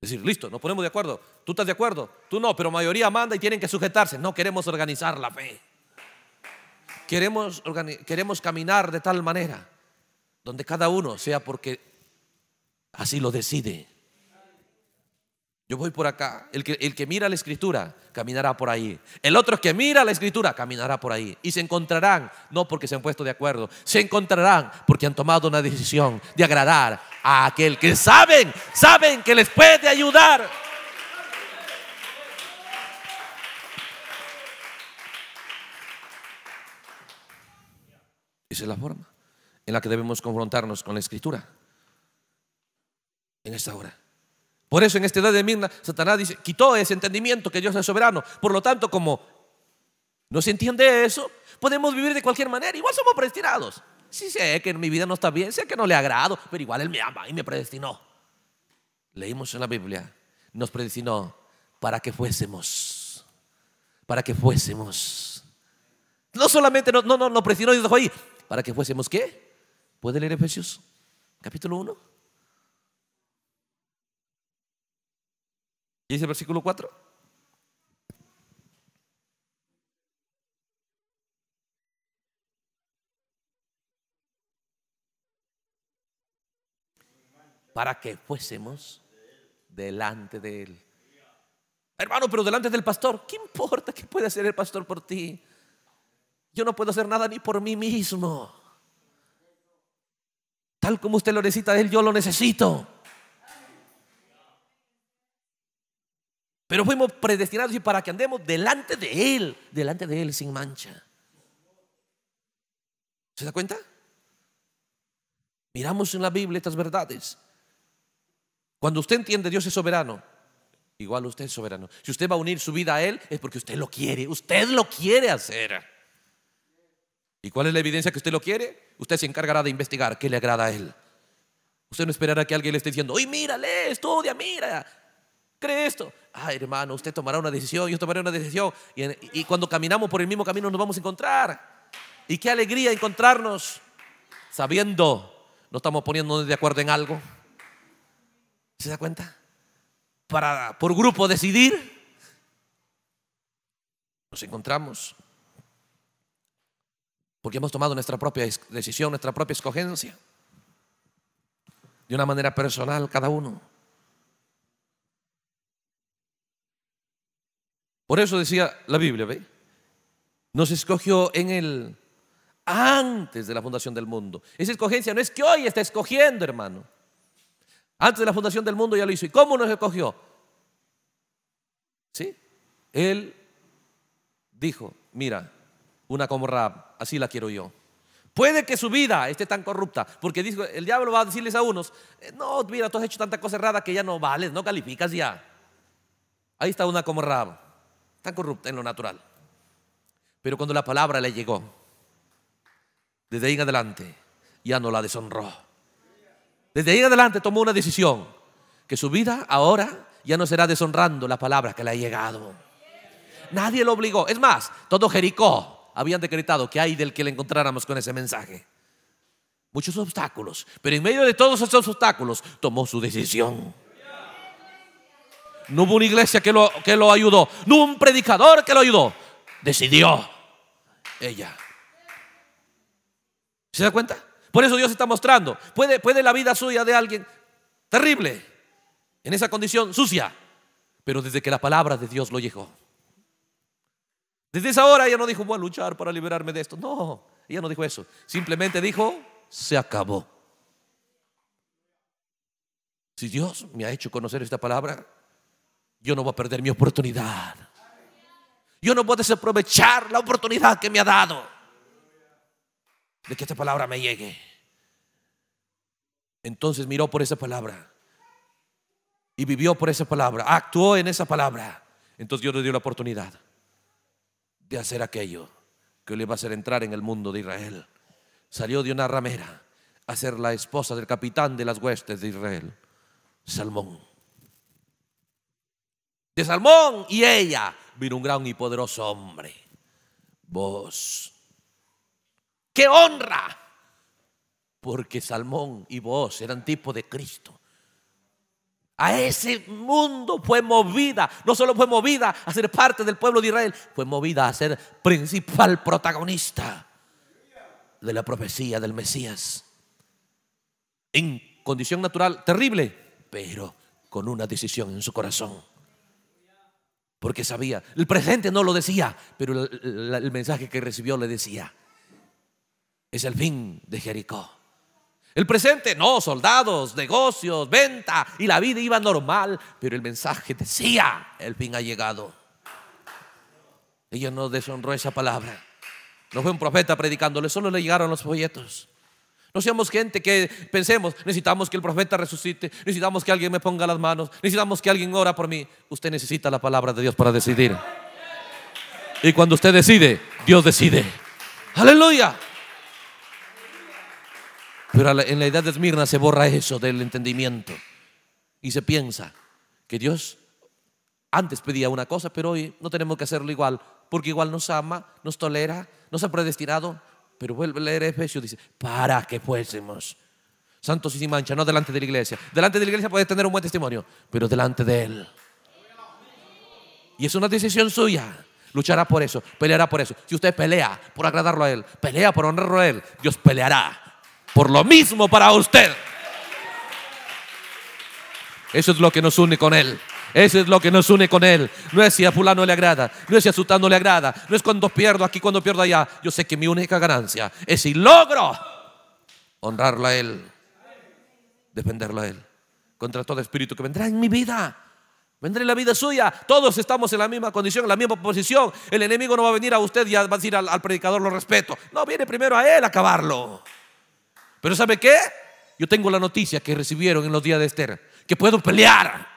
Es decir, listo, nos ponemos de acuerdo. Tú estás de acuerdo, tú no, pero mayoría manda y tienen que sujetarse. No queremos organizar la fe. Queremos, queremos caminar de tal manera donde cada uno sea porque así lo decide. Yo voy por acá. El que, el que mira la escritura caminará por ahí. El otro que mira la escritura caminará por ahí. Y se encontrarán, no porque se han puesto de acuerdo, se encontrarán porque han tomado una decisión de agradar a aquel que saben, saben que les puede ayudar. Esa es la forma en la que debemos confrontarnos con la escritura en esta hora. Por eso en esta edad de Mirna, Satanás dice, quitó ese entendimiento que Dios es soberano. Por lo tanto, como no se entiende eso, podemos vivir de cualquier manera. Igual somos predestinados. Sí sé que mi vida no está bien, sé que no le agrado, pero igual Él me ama y me predestinó. Leímos en la Biblia, nos predestinó para que fuésemos, para que fuésemos. No solamente, no, no, no, predestinó y dejó ahí, para que fuésemos, ¿qué? ¿Puede leer Efesios capítulo 1? ¿Y dice versículo 4? Para que fuésemos delante de Él. Hermano, pero delante del pastor, ¿qué importa qué puede hacer el pastor por ti? Yo no puedo hacer nada ni por mí mismo. Tal como usted lo necesita de Él, yo lo necesito. Pero fuimos predestinados y para que andemos delante de Él, delante de Él sin mancha. ¿Se da cuenta? Miramos en la Biblia estas verdades. Cuando usted entiende Dios es soberano, igual usted es soberano. Si usted va a unir su vida a Él, es porque usted lo quiere, usted lo quiere hacer. ¿Y cuál es la evidencia que usted lo quiere? Usted se encargará de investigar qué le agrada a Él. Usted no esperará que alguien le esté diciendo, oye, mírale, estudia, mira, cree esto. Ay, hermano, usted tomará una decisión, yo tomaré una decisión. Y, cuando caminamos por el mismo camino nos vamos a encontrar. Y qué alegría encontrarnos sabiendo, no estamos poniéndonos de acuerdo en algo. ¿Se da cuenta? Para por grupo decidir, nos encontramos. Porque hemos tomado nuestra propia decisión, nuestra propia escogencia. De una manera personal cada uno. Por eso decía la Biblia, ¿ve? Nos escogió en el antes de la fundación del mundo. Esa escogencia no es que hoy está escogiendo, hermano. Antes de la fundación del mundo ya lo hizo. ¿Y cómo nos escogió? ¿Sí? Él dijo, mira, una como Rab, así la quiero yo. Puede que su vida esté tan corrupta, porque el diablo va a decirles a unos, eh, no, mira, tú has hecho tanta cosa errada que ya no vales, no calificas ya. Ahí está una como Rab tan corrupta en lo natural. Pero cuando la palabra le llegó, desde ahí en adelante, ya no la deshonró. Desde ahí en adelante tomó una decisión, que su vida ahora ya no será deshonrando la palabra que le ha llegado. Nadie lo obligó. Es más, todo Jericó habían decretado que hay del que le encontráramos con ese mensaje. Muchos obstáculos, pero en medio de todos esos obstáculos tomó su decisión. No hubo una iglesia que lo, que lo ayudó, no hubo un predicador que lo ayudó. Decidió ella. ¿Se da cuenta? Por eso Dios está mostrando. Puede, puede la vida suya de alguien terrible, en esa condición sucia, pero desde que la palabra de Dios lo llegó. Desde esa hora ella no dijo, voy a luchar para liberarme de esto. No, ella no dijo eso. Simplemente dijo, se acabó. Si Dios me ha hecho conocer esta palabra, yo no voy a perder mi oportunidad. Yo no a desaprovechar la oportunidad que me ha dado de que esta palabra me llegue. Entonces miró por esa palabra y vivió por esa palabra, actuó en esa palabra. Entonces Dios le dio la oportunidad de hacer aquello que le iba a hacer entrar en el mundo de Israel. Salió de una ramera a ser la esposa del capitán de las huestes de Israel, Salmón. De Salmón y ella vino un gran y poderoso hombre. Vos. ¡Qué honra! Porque Salmón y vos eran tipo de Cristo. A ese mundo fue movida, no solo fue movida a ser parte del pueblo de Israel, fue movida a ser principal protagonista de la profecía del Mesías. En condición natural terrible, pero con una decisión en su corazón. Porque sabía, el presente no lo decía, pero el, mensaje que recibió le decía, es el fin de Jericó. El presente, no, soldados, negocios, venta, y la vida iba normal, pero el mensaje decía, el fin ha llegado. Ella no deshonró esa palabra. No fue un profeta predicándole, solo le llegaron los folletos. No seamos gente que pensemos, necesitamos que el profeta resucite, necesitamos que alguien me ponga las manos, necesitamos que alguien ora por mí. Usted necesita la palabra de Dios para decidir. Y cuando usted decide, Dios decide. Aleluya. Pero en la edad de Esmirna se borra eso del entendimiento y se piensa que Dios antes pedía una cosa, pero hoy no tenemos que hacerlo igual, porque igual nos ama, nos tolera, nos ha predestinado. Pero vuelve a leer Efesios, dice, para que fuésemos santos y sin mancha, no delante de la iglesia. Delante de la iglesia puede tener un buen testimonio, pero delante de Él. Y es una decisión suya. Luchará por eso, peleará por eso. Si usted pelea por agradarlo a Él, pelea por honrarlo a Él, Dios peleará por lo mismo para usted. Eso es lo que nos une con Él. Eso es lo que nos une con Él. No es si a fulano le agrada, no es si a sutano le agrada, no es cuando pierdo aquí, cuando pierdo allá. Yo sé que mi única ganancia es si logro honrarlo a Él, defenderlo a Él, contra todo espíritu que vendrá en mi vida. Vendrá en la vida suya. Todos estamos en la misma condición, en la misma posición. El enemigo no va a venir a usted y va a decir al, al predicador lo respeto. No, viene primero a Él a acabarlo. Pero ¿sabe qué? Yo tengo la noticia que recibieron en los días de Esther, que puedo pelear,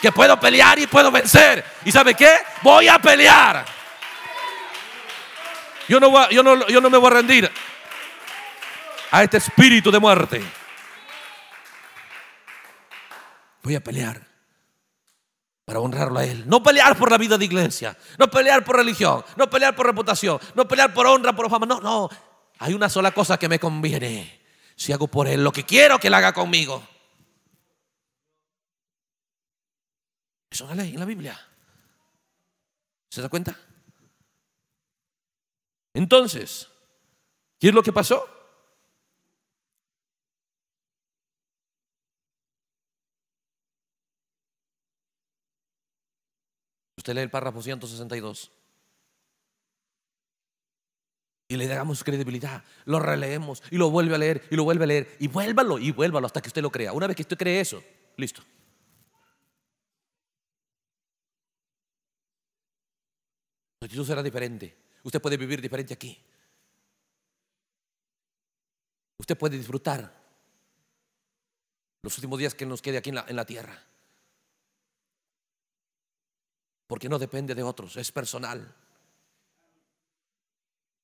que puedo pelear y puedo vencer. ¿Y sabe qué? Voy a pelear. Yo no, voy, yo no, yo no me voy a rendir a este espíritu de muerte. Voy a pelear para honrarlo a Él. No pelear por la vida de iglesia, no pelear por religión, no pelear por reputación, no pelear por honra, por fama. No, no. Hay una sola cosa que me conviene si hago por Él lo que quiero que Él haga conmigo. Es una ley en la Biblia. ¿Se da cuenta? Entonces, ¿qué es lo que pasó? Usted lee el párrafo 162 y le damos credibilidad, lo releemos y lo vuelve a leer y lo vuelve a leer y vuélvalo y vuélvalo hasta que usted lo crea. Una vez que usted cree eso, listo. Su actitud será diferente. Usted puede vivir diferente aquí. Usted puede disfrutar los últimos días que nos quede aquí en la, tierra. Porque no depende de otros, es personal.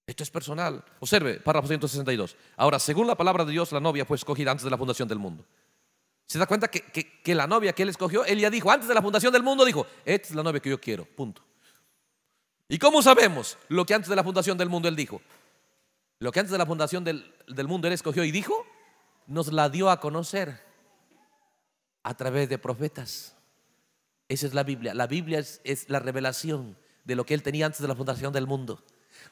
Esto es personal. Observe, párrafo 162. Ahora, según la palabra de Dios, la novia fue escogida antes de la fundación del mundo. ¿Se da cuenta que, que- que la novia que él escogió, él ya dijo, antes de la fundación del mundo, dijo, esta es la novia que yo quiero, punto. ¿Y cómo sabemos lo que antes de la fundación del mundo él dijo? Lo que antes de la fundación del, del mundo él escogió y dijo, nos la dio a conocer a través de profetas. Esa es la Biblia. La Biblia es, es la revelación de lo que él tenía antes de la fundación del mundo,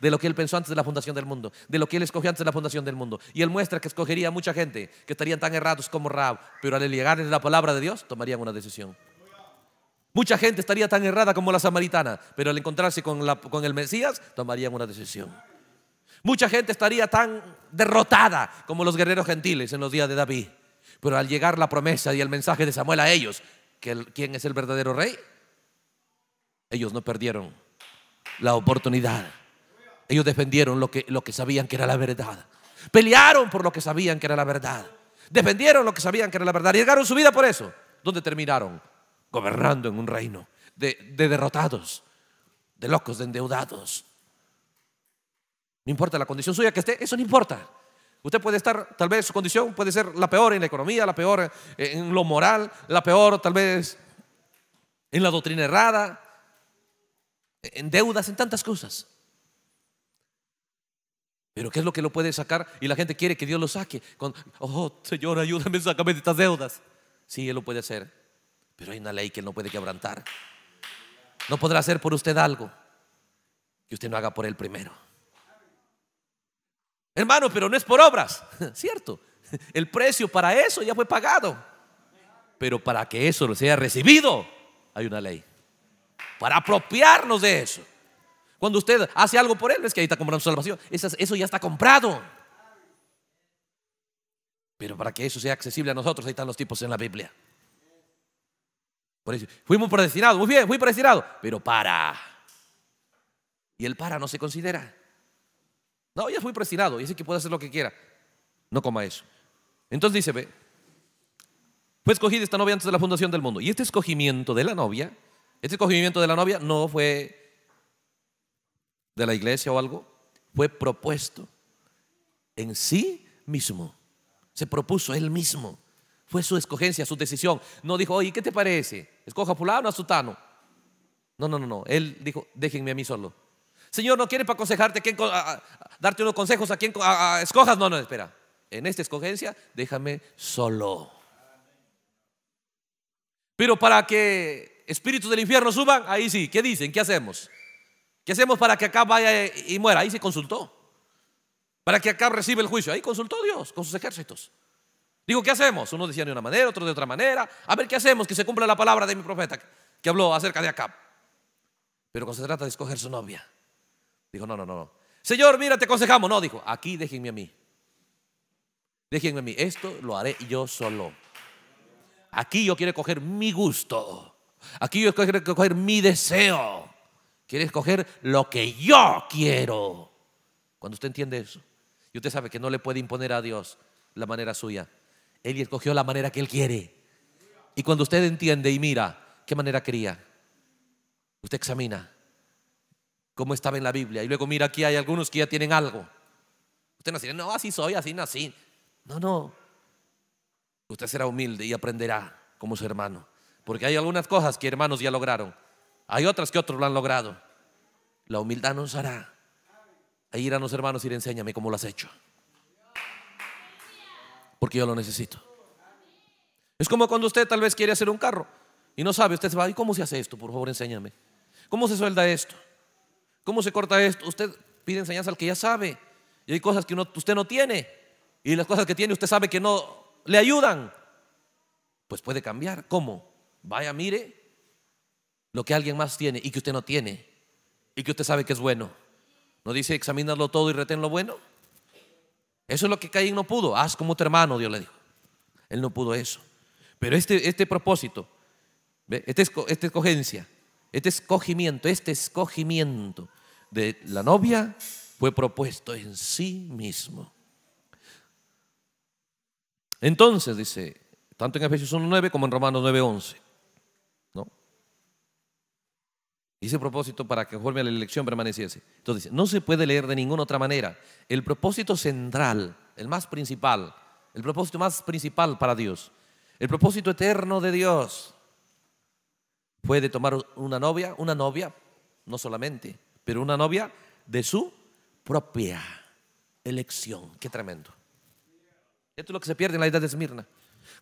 de lo que él pensó antes de la fundación del mundo, de lo que él escogió antes de la fundación del mundo. Y él muestra que escogería a mucha gente que estarían tan errados como Raab, pero al llegarles la palabra de Dios tomarían una decisión. Mucha gente estaría tan errada como la samaritana, pero al encontrarse con, el Mesías tomarían una decisión. Mucha gente estaría tan derrotada como los guerreros gentiles en los días de David. Pero al llegar la promesa y el mensaje de Samuel a ellos, que el- quién es el verdadero rey, ellos no perdieron la oportunidad. Ellos defendieron lo que, lo que sabían que era la verdad. Pelearon por lo que sabían que era la verdad. Defendieron lo que sabían que era la verdad. Y llegaron su vida por eso. ¿Dónde terminaron? Gobernando en un reino de, de derrotados, de locos, de endeudados. No importa la condición suya que esté, eso no importa. Usted puede estar, tal vez su condición puede ser la peor en la economía, la peor en lo moral, la peor tal vez en la doctrina errada, en deudas, en tantas cosas. Pero ¿qué es lo que lo puede sacar? Y la gente quiere que Dios lo saque. Oh, Señor, ayúdame, sácame de estas deudas. Sí, Él lo puede hacer. Pero hay una ley que no puede quebrantar. No podrá hacer por usted algo que usted no haga por Él primero. Hermano, pero no es por obras. [laughs] Cierto. El precio para eso ya fue pagado. Pero para que eso sea recibido, hay una ley. Para apropiarnos de eso. Cuando usted hace algo por él, es que ahí está comprando su salvación. Eso ya está comprado. Pero para que eso sea accesible a nosotros, ahí están los tipos en la Biblia. Por eso, fuimos predestinados, muy bien, fui predestinado, pero para. Y el para no se considera. No, ya fui predestinado, y dice que puede hacer lo que quiera. No coma eso. Entonces dice, ve, fue escogida esta novia antes de la fundación del mundo. Y este escogimiento de la novia, este escogimiento de la novia no fue de la iglesia o algo, fue propuesto en sí mismo. Se propuso él mismo. Fue su escogencia, su decisión. No dijo, oye, ¿qué te parece? ¿Escoja a fulano o a sutano? No, no, no, no. Él dijo, déjenme a mí solo. Señor, ¿no quiere para aconsejarte, quién, a- a- darte unos consejos a quién a- escojas? No, no, espera. En esta escogencia, déjame solo. Pero para que espíritus del infierno suban, ahí sí, ¿qué dicen? ¿Qué hacemos? ¿Qué hacemos para que acá vaya y muera? Ahí se consultó. Para que acá reciba el juicio. Ahí consultó Dios con sus ejércitos. Digo, ¿qué hacemos? Uno decía de una manera, otro de otra manera. A ver, ¿qué hacemos? Que se cumpla la palabra de mi profeta que habló acerca de Acab. Pero cuando se trata de escoger su novia, dijo, no, no, no, no. Señor, mira, te aconsejamos. No, dijo, aquí déjenme a mí. Déjenme a mí. Esto lo haré yo solo. Aquí yo quiero coger mi gusto. Aquí yo quiero coger mi deseo. Quiere escoger lo que yo quiero. Cuando usted entiende eso, y usted sabe que no le puede imponer a Dios la manera suya, Él escogió la manera que Él quiere. Y cuando usted entiende y mira qué manera quería, usted examina cómo estaba en la Biblia y luego mira aquí hay algunos que ya tienen algo. Usted no dice, no, así soy, así nací. No, no. Usted será humilde y aprenderá como su hermano. Porque hay algunas cosas que hermanos ya lograron. Hay otras que otros lo han logrado. La humildad nos hará a ir a los hermanos y ir enséñame cómo lo has hecho. Porque yo lo necesito. Es como cuando usted tal vez quiere hacer un carro y no sabe, usted se va, ¿y cómo se hace esto? Por favor, enséñame. ¿Cómo se suelda esto? ¿Cómo se corta esto? Usted pide enseñanza al que ya sabe. Y hay cosas que usted no tiene. Y las cosas que tiene usted sabe que no le ayudan. Pues puede cambiar. ¿Cómo? Vaya, mire lo que alguien más tiene y que usted no tiene. Y que usted sabe que es bueno. ¿No dice examínalo todo y retén lo bueno? Eso es lo que Caín no pudo. Haz como tu hermano, Dios le dijo. Él no pudo eso. Pero este, este propósito. Este esta escogencia, este escogimiento, este escogimiento de la novia fue propuesto en sí mismo. Entonces, dice, tanto en Efesios 1.9 como en Romanos 9.11, ¿no? Hice propósito para que conforme a la elección permaneciese. Entonces, no se puede leer de ninguna otra manera. El propósito central, el más principal, el propósito más principal para Dios El propósito eterno de Dios fue de tomar una novia, una novia, no solamente, pero una novia de su propia elección. Qué tremendo. Esto es lo que se pierde en la edad de Esmirna.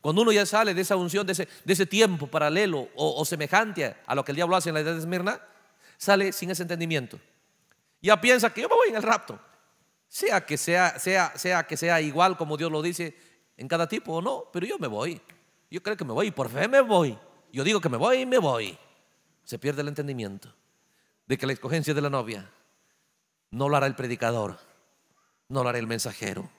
Cuando uno ya sale de esa unción, de ese, tiempo paralelo o, o, semejante a lo que el diablo hace en la edad de Esmirna, sale sin ese entendimiento. Ya piensa que yo me voy en el rapto. Sea que sea, sea, sea que sea igual como Dios lo dice en cada tipo o no, pero yo me voy. Yo creo que me voy y por fe me voy. Yo digo que me voy y me voy. Se pierde el entendimiento de que la escogencia de la novia no lo hará el predicador, no lo hará el mensajero.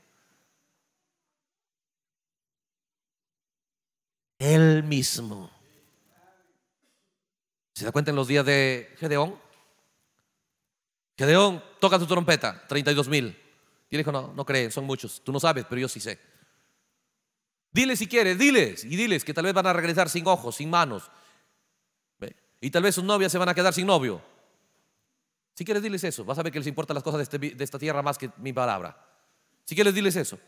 Él mismo. ¿Se da cuenta en los días de Gedeón? Gedeón, toca tu trompeta, 32 mil. Y dijo, no, no creen, son muchos. Tú no sabes, pero yo sí sé. Diles si quieres, diles. Y diles que tal vez van a regresar sin ojos, sin manos. Y tal vez sus novias se van a quedar sin novio. Si quieres, diles eso. Vas a ver que les importan las cosas de, este, de esta tierra más que mi palabra. Si quieres, diles eso.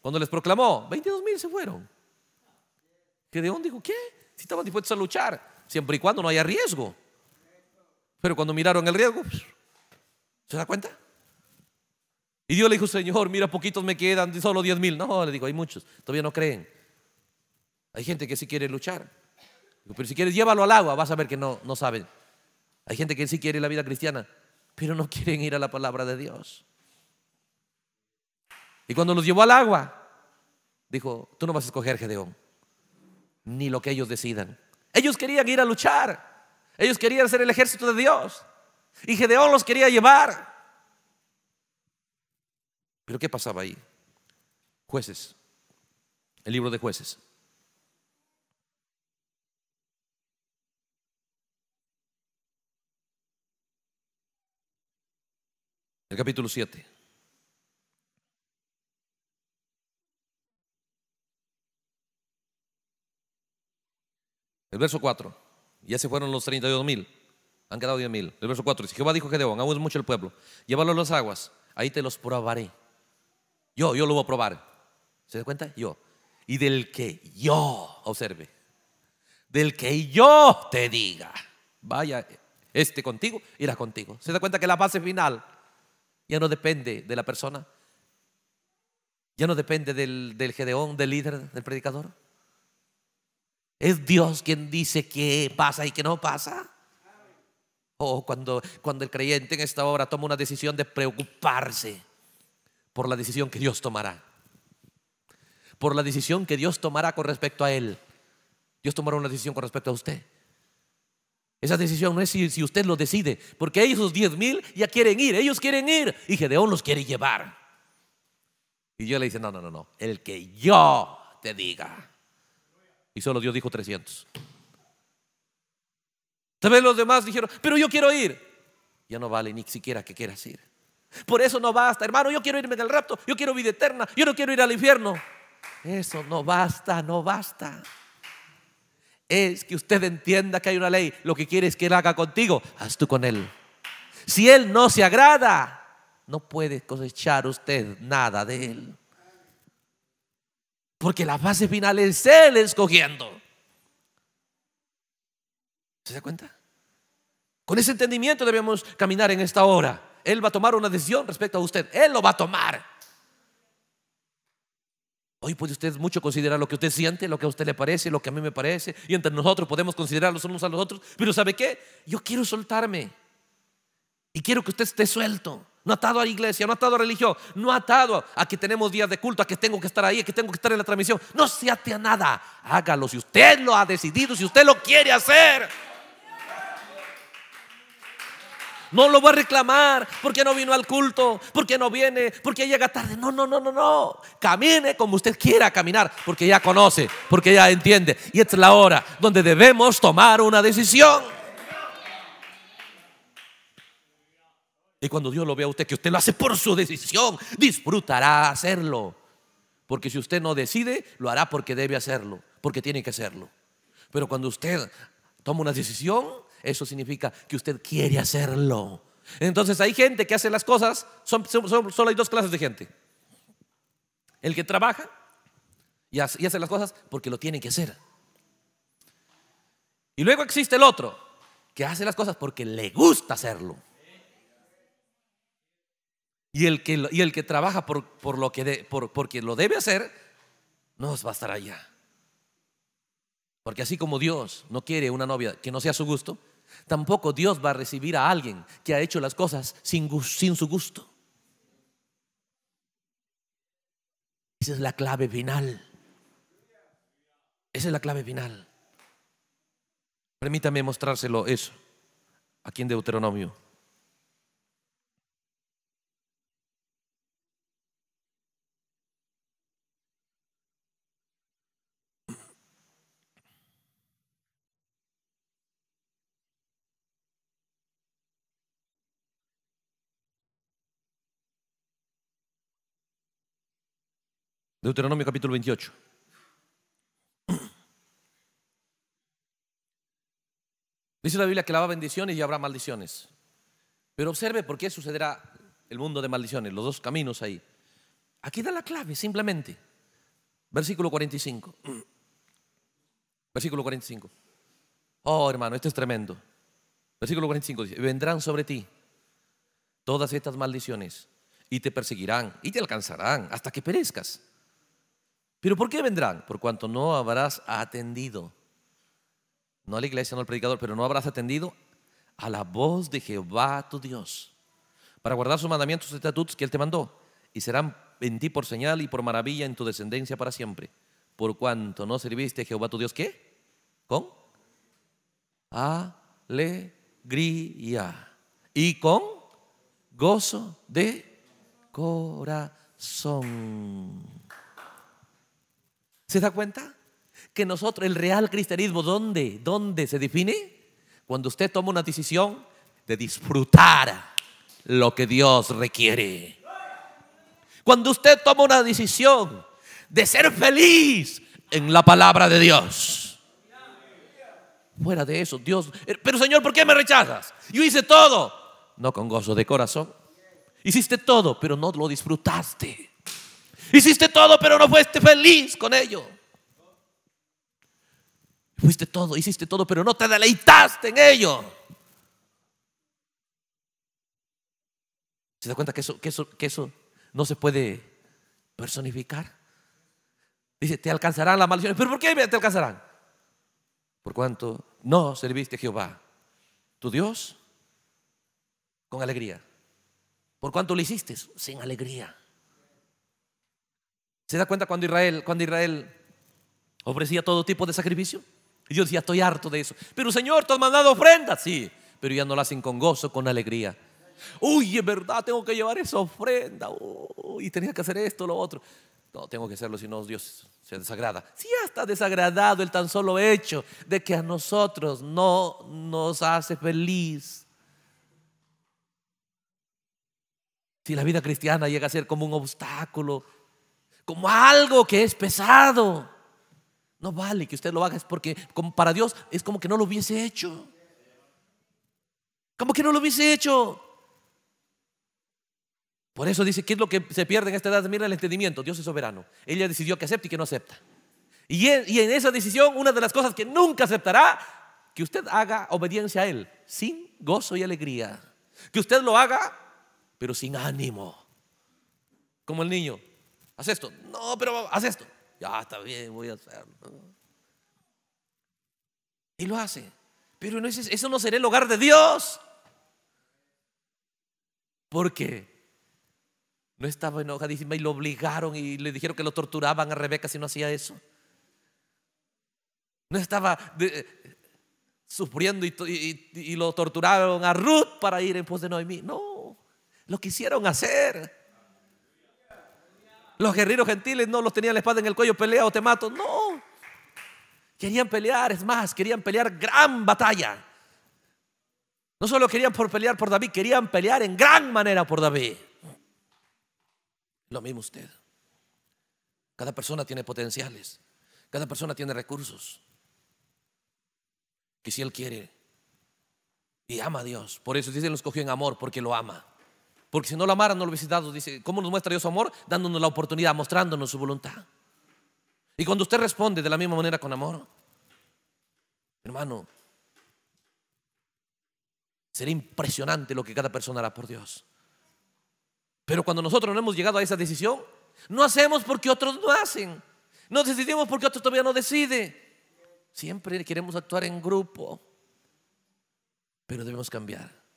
Cuando les proclamó, 22 mil se fueron. Gedeón dijo, ¿qué? Si estaban dispuestos a luchar, siempre y cuando no haya riesgo. Pero cuando miraron el riesgo, ¿se da cuenta? Y Dios le dijo, Señor, mira, poquitos me quedan, solo 10 mil. No, le digo, hay muchos, todavía no creen. Hay gente que sí quiere luchar. Pero si quieres, llévalo al agua, vas a ver que no, no saben. Hay gente que sí quiere la vida cristiana, pero no quieren ir a la palabra de Dios. Y cuando los llevó al agua, dijo, tú no vas a escoger Gedeón, ni lo que ellos decidan. Ellos querían ir a luchar, ellos querían ser el ejército de Dios. Y Gedeón los quería llevar. Pero ¿qué pasaba ahí? Jueces, el libro de jueces. El capítulo 7. El verso 4. Ya se fueron los 32 mil. Han quedado 10 mil. El verso 4 dice, Jehová dijo a Gedeón, aún es mucho el pueblo. Llévalo a las aguas, ahí te los probaré. Yo, yo lo voy a probar. ¿Se da cuenta? Yo. Y del que yo, observe, del que yo te diga, vaya, este contigo, irá contigo. ¿Se da cuenta que la base final ya no depende de la persona? Ya no depende del, del Gedeón, del líder, del predicador. Es Dios quien dice qué pasa y qué no pasa. O oh, cuando, cuando el creyente en esta hora toma una decisión de preocuparse por la decisión que Dios tomará. Por la decisión que Dios tomará con respecto a Él. Dios tomará una decisión con respecto a usted. Esa decisión no es si, usted lo decide, porque ellos, los diez mil, ya quieren ir, ellos quieren ir y Gedeón los quiere llevar. Y yo le dice, no, no, no, no, el que yo te diga. Y solo Dios dijo 300. También los demás dijeron, pero yo quiero ir. Ya no vale ni siquiera que quieras ir. Por eso no basta, hermano, yo quiero irme del rapto, yo quiero vida eterna, yo no quiero ir al infierno. Eso no basta, no basta. Es que usted entienda que hay una ley, lo que quiere es que Él haga contigo, haz tú con Él. Si Él no se agrada, no puede cosechar usted nada de Él. Porque la fase final es Él escogiendo. ¿Se da cuenta? Con ese entendimiento debemos caminar en esta hora. Él va a tomar una decisión respecto a usted. Él lo va a tomar. Hoy puede usted mucho considerar lo que usted siente, lo que a usted le parece, lo que a mí me parece, y entre nosotros podemos considerar los unos a los otros. Pero ¿sabe qué? Yo quiero soltarme. Y quiero que usted esté suelto. No atado a la iglesia, no atado a religión, no atado a que tenemos días de culto, a que tengo que estar ahí, a que tengo que estar en la transmisión. No se ate a nada. Hágalo si usted lo ha decidido, si usted lo quiere hacer. No lo va a reclamar porque no vino al culto, porque no viene, porque llega tarde. No, no, no, no, no. Camine como usted quiera caminar, porque ya conoce, porque ya entiende. Y esta es la hora donde debemos tomar una decisión. Y cuando Dios lo vea a usted, que usted lo hace por su decisión, disfrutará hacerlo. Porque si usted no decide, lo hará porque debe hacerlo, porque tiene que hacerlo. Pero cuando usted toma una decisión, eso significa que usted quiere hacerlo. Entonces hay gente que hace las cosas, son, solo hay dos clases de gente. El que trabaja Y hace, y hace las cosas porque lo tiene que hacer. Y luego existe el otro, que hace las cosas porque le gusta hacerlo. Y el que, y el que trabaja por, por lo que de- por, porque lo debe hacer, no va a estar allá. Porque así como Dios no quiere una novia que no sea su gusto, tampoco Dios va a recibir a alguien que ha hecho las cosas sin, sin su gusto. Esa es la clave final. Esa es la clave final. Permítame mostrárselo eso aquí en Deuteronomio. Deuteronomio capítulo 28. [clears throat] Dice la Biblia que habrá bendiciones y habrá maldiciones. Pero observe por qué sucederá el mundo de maldiciones, los dos caminos ahí. Aquí da la clave, simplemente. Versículo 45. [clears throat] Versículo 45. Oh, hermano, esto es tremendo. Versículo 45 dice, vendrán sobre ti todas estas maldiciones y te perseguirán y te alcanzarán hasta que perezcas. Pero ¿por qué vendrán? Por cuanto no habrás atendido, no a la iglesia, no al predicador, pero no habrás atendido a la voz de Jehová tu Dios, para guardar sus mandamientos y estatutos que Él te mandó, y serán en ti por señal y por maravilla en tu descendencia para siempre, por cuanto no serviste a Jehová tu Dios, ¿qué? Con alegría y con gozo de corazón. ¿Se da cuenta? Que nosotros, el real cristianismo, ¿dónde? ¿Dónde se define? Cuando usted toma una decisión de disfrutar lo que Dios requiere. Cuando usted toma una decisión de ser feliz en la palabra de Dios. Fuera de eso, Dios, pero Señor, ¿por qué me rechazas? Yo hice todo, no con gozo de corazón. Hiciste todo, pero no lo disfrutaste. Hiciste todo, pero no fuiste feliz con ello. Fuiste todo, hiciste todo, pero no te deleitaste en ello. ¿Se da cuenta que eso, que eso, que eso no se puede personificar? Dice, te alcanzarán las maldiciones. ¿Pero por qué te alcanzarán? Por cuanto no serviste a Jehová, tu Dios, con alegría. ¿Por cuánto lo hiciste? Sin alegría. ¿Se da cuenta cuando Israel, cuando Israel ofrecía todo tipo de sacrificio? Y yo decía, estoy harto de eso. Pero Señor, tú has mandado ofrendas. Sí, pero ya no lo hacen con gozo, con alegría. Uy, es verdad, tengo que llevar esa ofrenda. Uy, y tenía que hacer esto, lo otro. No, tengo que hacerlo, si no Dios se desagrada. Si ya está desagradado el tan solo hecho de que a nosotros no nos hace feliz. Si la vida cristiana llega a ser como un obstáculo, como algo que es pesado, no vale que usted lo haga, es porque para Dios es como que no lo hubiese hecho. Como que no lo hubiese hecho. Por eso dice, ¿qué es lo que se pierde en esta edad? Mira el entendimiento, Dios es soberano. Ella decidió que acepte y que no acepta. Y en esa decisión, una de las cosas que nunca aceptará, que usted haga obediencia a Él, sin gozo y alegría. Que usted lo haga, pero sin ánimo. Como el niño, haz esto. No, pero haz esto. Ya está bien, voy a hacerlo. Y lo hace. Pero no es, eso no será el hogar de Dios. Porque no estaba enojadísima y lo obligaron y le dijeron que lo torturaban a Rebeca si no hacía eso. No estaba de, sufriendo y, lo torturaron a Ruth para ir en pos de Noemí. No, lo quisieron hacer. Los guerreros gentiles no los tenían la espada en el cuello, pelea o te mato. No. Querían pelear, es más, querían pelear gran batalla. No solo querían por pelear por David, querían pelear en gran manera por David. Lo mismo usted. Cada persona tiene potenciales. Cada persona tiene recursos. Que si Él quiere y ama a Dios. Por eso dice, lo escogió en amor, porque lo ama. Porque si no lo amara, no lo hubiese dado. Dice, ¿cómo nos muestra Dios su amor? Dándonos la oportunidad, mostrándonos su voluntad. Y cuando usted responde de la misma manera con amor, hermano, será impresionante lo que cada persona hará por Dios. Pero cuando nosotros no hemos llegado a esa decisión, no hacemos porque otros no hacen. No decidimos porque otros todavía no deciden. Siempre queremos actuar en grupo. Pero debemos cambiar.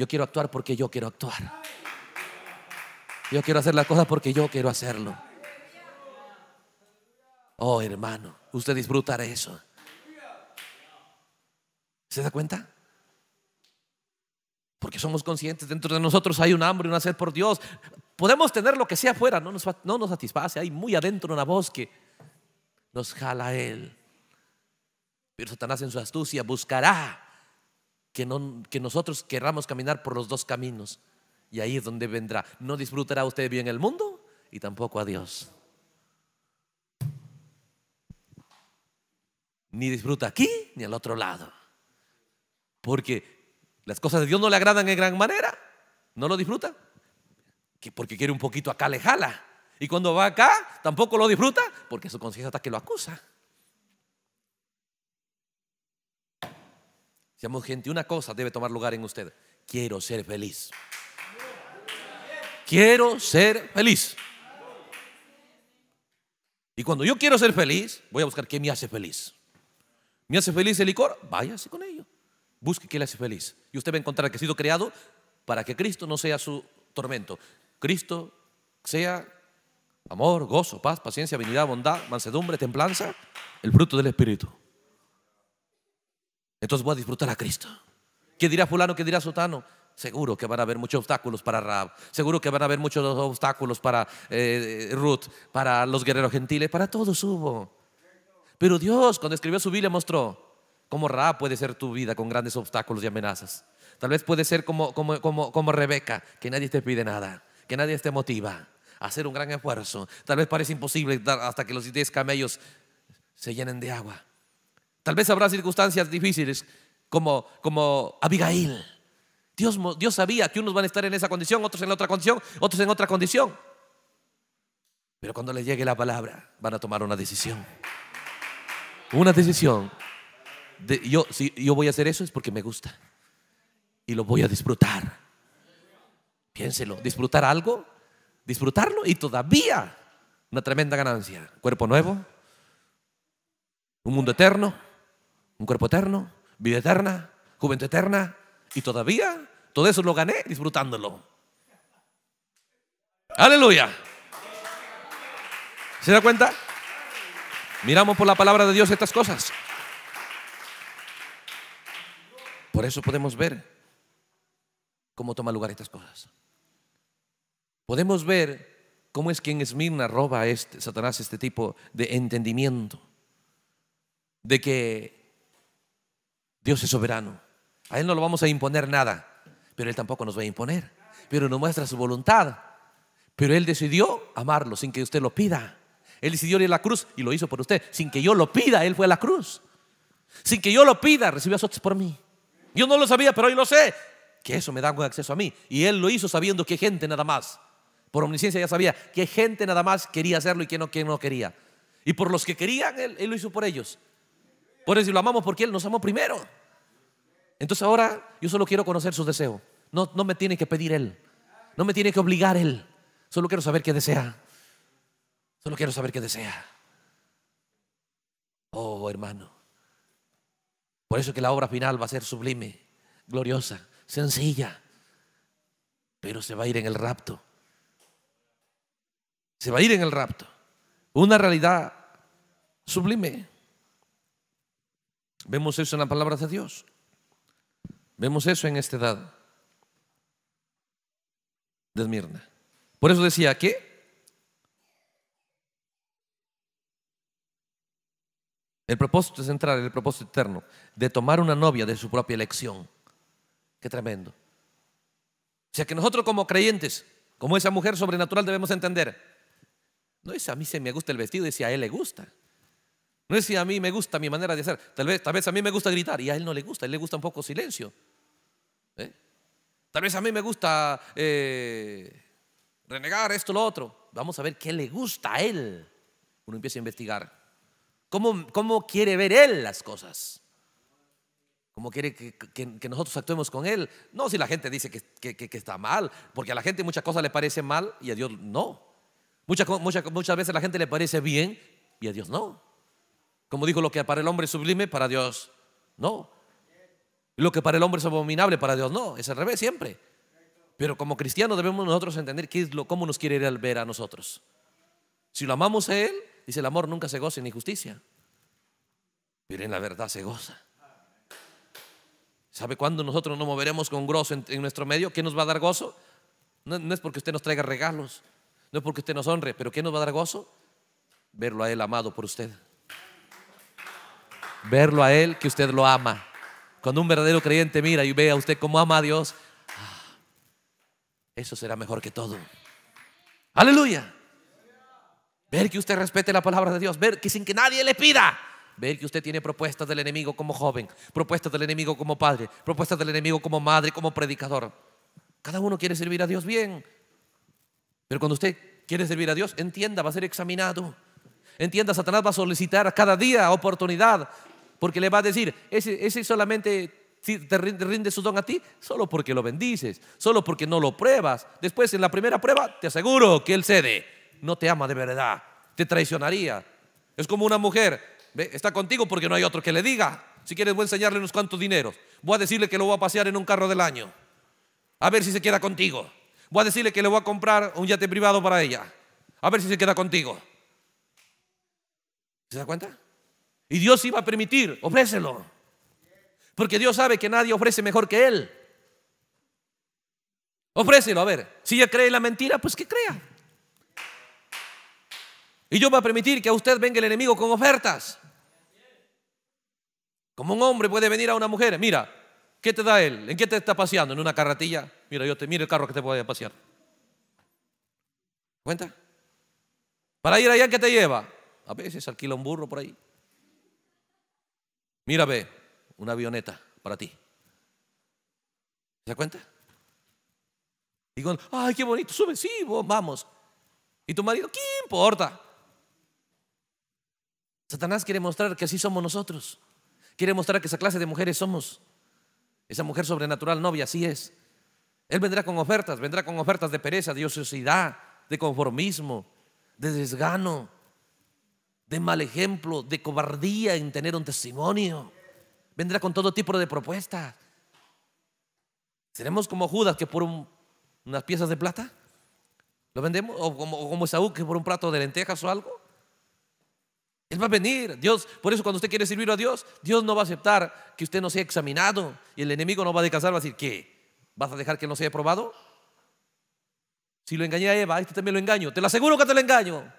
Yo quiero actuar porque yo quiero actuar. Yo quiero hacer las cosas porque yo quiero hacerlo. Oh, hermano, usted disfrutará eso. ¿Se da cuenta? Porque somos conscientes, dentro de nosotros hay un hambre, un hacer por Dios. Podemos tener lo que sea afuera, no nos, no nos satisface. Hay muy adentro una voz que nos jala Él. Pero Satanás en su astucia buscará que, no, que nosotros querramos caminar por los dos caminos. Y ahí es donde vendrá. No disfrutará usted bien el mundo y tampoco a Dios. Ni disfruta aquí ni al otro lado. Porque las cosas de Dios no le agradan en gran manera, no lo disfruta, porque quiere un poquito acá, le jala. Y cuando va acá, tampoco lo disfruta, porque su conciencia está que lo acusa. Seamos gente, una cosa debe tomar lugar en usted. Quiero ser feliz. Quiero ser feliz. Y cuando yo quiero ser feliz, voy a buscar qué me hace feliz. ¿Me hace feliz el licor? Váyase con ello. Busque qué le hace feliz. Y usted va a encontrar que ha sido creado para que Cristo no sea su tormento. Cristo sea amor, gozo, paz, paciencia, benignidad, bondad, mansedumbre, templanza, el fruto del Espíritu. Entonces voy a disfrutar a Cristo. ¿Qué dirá fulano? ¿Qué dirá sotano? Seguro que van a haber muchos obstáculos para Rab. Seguro que van a haber muchos obstáculos para eh, Ruth, para los guerreros gentiles, para todos hubo. Pero Dios, cuando escribió su Biblia, mostró como Ra puede ser tu vida con grandes obstáculos y amenazas. Tal vez puede ser como, como, como, como Rebeca, que nadie te pide nada, que nadie te motiva a hacer un gran esfuerzo. Tal vez parece imposible hasta que los 10 camellos se llenen de agua. Tal vez habrá circunstancias difíciles como, como Abigail. Dios, Dios sabía que unos van a estar en esa condición, otros en la otra condición, otros en otra condición. Pero cuando les llegue la palabra, van a tomar una decisión. Una decisión yo, si yo voy a hacer eso es porque me gusta. Y lo voy a disfrutar. Piénselo, disfrutar algo, disfrutarlo y todavía una tremenda ganancia. Cuerpo nuevo, un mundo eterno, un cuerpo eterno, vida eterna, juventud eterna y todavía todo eso lo gané disfrutándolo. Aleluya. ¿Se da cuenta? Miramos por la palabra de Dios estas cosas. Por eso podemos ver cómo toma lugar estas cosas. Podemos ver cómo es que en Esmirna roba este, Satanás este tipo de entendimiento de que Dios es soberano. A Él no lo vamos a imponer nada, pero Él tampoco nos va a imponer. Pero nos muestra su voluntad. Pero Él decidió amarlo sin que usted lo pida. Él decidió ir a la cruz y lo hizo por usted. Sin que yo lo pida, Él fue a la cruz. Sin que yo lo pida, recibió azotes por mí. Yo no lo sabía, pero hoy lo sé. Que eso me da buen acceso a mí. Y él lo hizo sabiendo que gente nada más, por omnisciencia ya sabía que gente nada más quería hacerlo y que no, que no quería. Y por los que querían, él, lo hizo por ellos. Por eso lo amamos porque Él nos amó primero. Entonces ahora yo solo quiero conocer sus deseos. No, no me tiene que pedir Él. No me tiene que obligar Él. Solo quiero saber qué desea. Solo quiero saber qué desea. Oh, hermano. Por eso que la obra final va a ser sublime, gloriosa, sencilla, pero se va a ir en el rapto. Se va a ir en el rapto. Una realidad sublime. Vemos eso en la palabra de Dios. Vemos eso en esta edad de Esmirna. Por eso decía que El propósito central, el propósito eterno, de tomar una novia de su propia elección. Qué tremendo. O sea que nosotros como creyentes, como esa mujer sobrenatural debemos entender, no es a mí se me gusta el vestido, es a él le gusta. No es si a mí me gusta mi manera de hacer. Tal vez, tal vez a mí me gusta gritar y a él no le gusta, a él le gusta un poco silencio. ¿Eh? Tal vez a mí me gusta eh, renegar esto, lo otro. Vamos a ver qué le gusta a él. Uno empieza a investigar. ¿Cómo, cómo quiere ver Él las cosas? ¿Cómo quiere que, nosotros actuemos con Él? No si la gente dice que, que- está mal, porque a la gente muchas cosas le parecen mal y a Dios no. Muchas, muchas, muchas veces a la gente le parece bien y a Dios no. Como dijo, lo que para el hombre es sublime, para Dios no. Lo que para el hombre es abominable, para Dios no. Es al revés siempre. Pero como cristianos debemos nosotros entender qué es lo, cómo nos quiere ver a nosotros. Si lo amamos a Él, dice el amor nunca se goza en injusticia. Pero en la verdad se goza. ¿Sabe cuándo nosotros nos moveremos con en, en nuestro medio? ¿Qué nos va a dar gozo? No, no es porque usted nos traiga regalos, no es porque usted nos honre, pero ¿qué nos va a dar gozo? Verlo a Él amado por usted. Verlo a Él que usted lo ama. Cuando un verdadero creyente mira y ve a usted cómo ama a Dios, ah, eso será mejor que todo. Aleluya. Ver que usted respete la palabra de Dios, ver que sin que nadie le pida, ver que usted tiene propuestas del enemigo como joven, propuestas del enemigo como padre, propuestas del enemigo como madre, como predicador. Cada uno quiere servir a Dios bien. Pero cuando usted quiere servir a Dios, entienda, va a ser examinado. Entienda, Satanás va a solicitar cada día oportunidad, porque le va a decir, ese, ese solamente te rinde, rinde su don a ti, solo porque lo bendices, solo porque no lo pruebas. Después, en la primera prueba, te aseguro que él cede. No te ama de verdad, te traicionaría. Es como una mujer, ¿ve? está contigo porque no hay otro que le diga. Si quieres, voy a enseñarle unos cuantos dineros. Voy a decirle que lo voy a pasear en un carro del año. A ver si se queda contigo. Voy a decirle que le voy a comprar un yate privado para ella. A ver si se queda contigo. ¿Se da cuenta? Y Dios iba a permitir, ofrécelo. Porque Dios sabe que nadie ofrece mejor que Él. Ofrécelo, a ver. Si ella cree la mentira, pues que crea. Y yo voy a permitir que a usted venga el enemigo con ofertas. Como un hombre puede venir a una mujer, mira, ¿qué te da él? ¿En qué te está paseando? ¿En una carretilla? Mira, yo te mira el carro que te a pasear. ¿Cuenta? Para ir allá, ¿qué te lleva? A veces alquila un burro por ahí. Mira, ve, una avioneta para ti. ¿Se da cuenta? Digo, ay, qué bonito, sube, sí, vamos. Y tu marido, ¿qué importa? Satanás quiere mostrar que así somos nosotros. Quiere mostrar que esa clase de mujeres somos. Esa mujer sobrenatural novia, así es. Él vendrá con ofertas, vendrá con ofertas de pereza, de ociosidad, de conformismo, de desgano, de mal ejemplo, de cobardía en tener un testimonio. Vendrá con todo tipo de propuestas. ¿Seremos como Judas que por un- unas piezas de plata lo vendemos? ¿O como, como que por un plato de lentejas o algo? Él va a venir. Dios, por eso cuando usted quiere servir a Dios, Dios no va a aceptar que usted no sea examinado. Y el enemigo no va a descansar, va a decir, ¿qué? ¿Vas a dejar que no sea probado? Si lo engañé a Eva, este también lo engaño. Te lo aseguro que te lo engaño.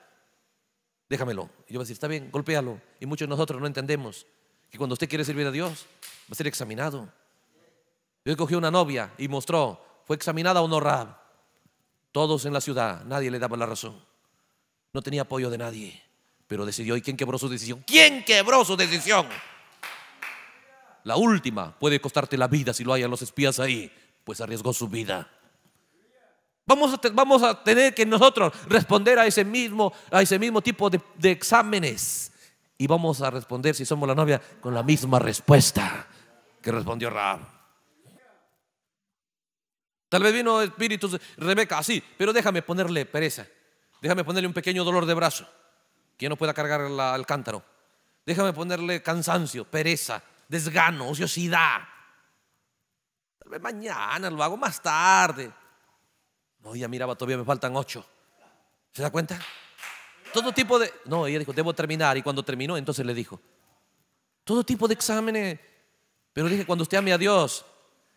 Déjamelo. Y yo voy a decir, está bien, golpéalo. Y muchos de nosotros no entendemos que cuando usted quiere servir a Dios, va a ser examinado. Dios cogió una novia y mostró, fue examinada o no Rahab. Todos en la ciudad, nadie le daba la razón. No tenía apoyo de nadie, pero decidió. ¿Y quién quebró su decisión? ¿Quién quebró su decisión? La última puede costarte la vida si lo hayan los espías ahí, pues arriesgó su vida. Vamos a, vamos a tener que nosotros responder a ese mismo, a ese mismo tipo de, exámenes. Y vamos a responder, si somos la novia, con la misma respuesta que respondió Rahab. Tal vez vino espíritus, Rebeca, así, pero déjame ponerle pereza. Déjame ponerle un pequeño dolor de brazo, que no pueda cargar la- el cántaro. Déjame ponerle cansancio, pereza, desgano, ociosidad. Tal vez mañana lo hago más tarde. No, ya miraba, todavía me faltan ocho. ¿Se da cuenta? Todo tipo de... No, ella dijo, debo terminar. Y cuando terminó, entonces le dijo, todo tipo de exámenes. Pero dije, cuando usted ame a Dios,